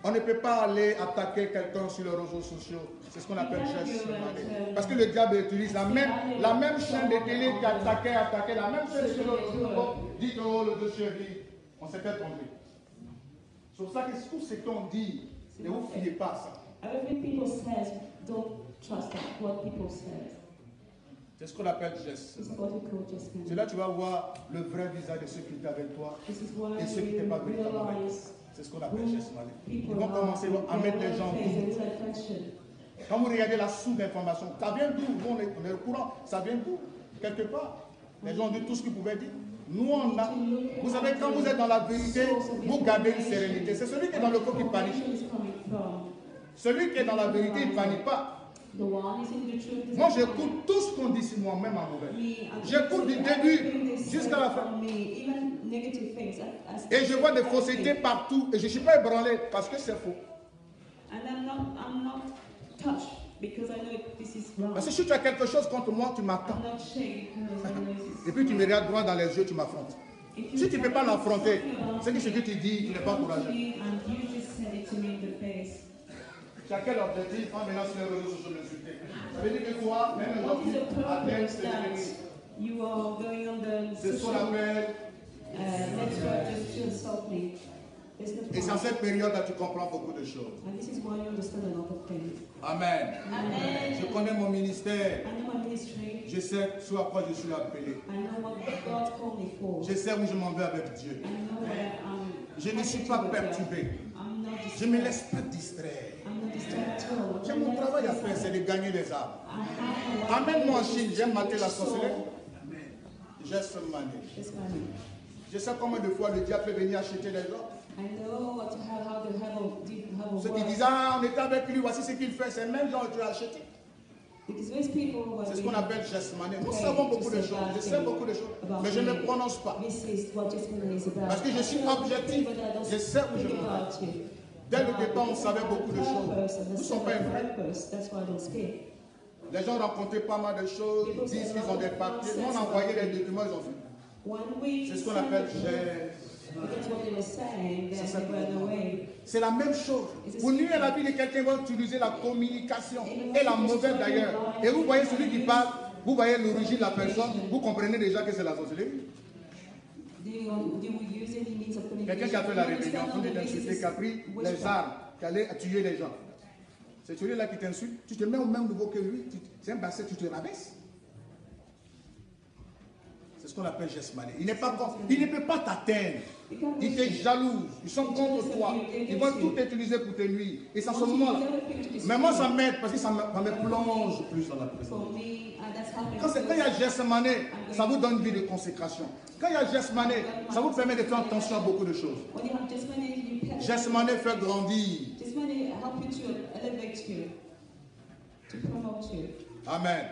Speaker 1: On ne peut pas aller attaquer quelqu'un sur les réseaux sociaux. C'est ce qu'on appelle geste semané. Parce que le diable utilise la même, la même chaîne de télé qui attaquait, attaquait, la même chaîne sur le réseau. Oh, le dossier vide. On s'est fait tromper. C'est pour ça que tout ce qu'on dit, ne vous fiez pas à ça. C'est ce qu'on appelle geste C'est là que tu vas voir le vrai visage de ceux qui étaient avec toi et ceux qui n'étaient pas avec toi. C'est ce qu'on appelle semané. Ils vont commencer à mettre les gens. Quand vous regardez la source d'information, ça vient d'où? On est, on est au courant. Ça vient d'où? Quelque part. Les gens ont dit tout ce qu'ils pouvaient dire. Nous, on a. Vous savez, quand vous êtes dans la vérité, vous gardez une sérénité. C'est celui qui est dans le corps qui panique. Celui qui est dans la vérité, il ne panique pas. Moi, j'écoute tout ce qu'on dit sur moi-même en nouvelle. J'écoute du début jusqu'à la fin. Et je vois des faussetés partout. Et je ne suis pas ébranlé parce que c'est faux.
Speaker 5: And I'm not, I'm not touched because I know this is wrong.
Speaker 1: Parce que si tu as quelque chose contre moi, tu m'attends. Et puis tu me regardes droit dans les yeux, tu m'affrontes. Si tu ne peux pas l'affronter, c'est que ce que tu dis, tu n'es pas courageux. Tu as quel objectif en venant sur les réseaux sociaux d'insulter Ça veut dire que toi, même aujourd'hui,
Speaker 5: are going on the
Speaker 1: C'est ce qu'on appelle.
Speaker 5: uh, no
Speaker 1: Et c'est en cette période là tu comprends beaucoup de choses. Amen.
Speaker 5: Amen.
Speaker 1: Je connais mon ministère. Je sais ce à quoi je suis appelé. Je sais où je m'en vais avec Dieu.
Speaker 5: I'm.
Speaker 1: Je ne suis pas perturbé. Je ne me laisse pas distraire. J'ai mon travail à faire, c'est de gagner les âmes. Amène-moi en Chine, j'aime mater la sorcellerie. J'ai ce mané. Je sais combien de fois le diable peut venir acheter les gens.
Speaker 5: I know what to have, how to have a deep, have a
Speaker 1: Ceux qui disent, ah, on était avec lui, voici ce qu'il fait, c'est même genre que tu as acheté. C'est ce qu'on appelle gesmané. Nous savons beaucoup de choses, je sais beaucoup de choses, mais je ne prononce pas. Parce que je suis objectif. Je sais où je vais. Dès le départ, on savait beaucoup de choses. Nous ne sommes pas
Speaker 5: speak.
Speaker 1: Les gens rencontraient pas mal de choses, disent qu'ils ont des papiers. Nous, on envoyait les documents, ils ont fait. C'est ce qu'on appelle C'est la même chose. Pour nuire à la vie de quelqu'un, va utiliser la communication et la mauvaise d'ailleurs. Et vous voyez celui qui parle, vous voyez l'origine de la personne, vous comprenez déjà que c'est la sorcellerie. Quelqu'un qui a fait la rébellion, qui
Speaker 5: on the
Speaker 1: insulté,
Speaker 5: basis
Speaker 1: qui a pris les armes, qui allait tuer les gens. C'est celui-là qui t'insulte, tu te mets au même niveau que lui, c'est un basset, tu te rabaisses. Ce qu'on appelle gesmané. Il pas il ne peut pas t'atteindre. Il te jalouse, ils sont contre toi, ils vont tout utiliser pour te nuire. Et c'est à ce moment-là. Mais moi, ça m'aide parce que ça me, ça plonge plus dans la présence.
Speaker 5: Uh,
Speaker 1: Quand, il y a Gesmané, ça vous donne une vie de consécration. Quand il y a Gesmané, ça vous permet de faire attention à beaucoup de choses.
Speaker 5: Pay.
Speaker 1: Gesmané fait grandir.
Speaker 5: Amen.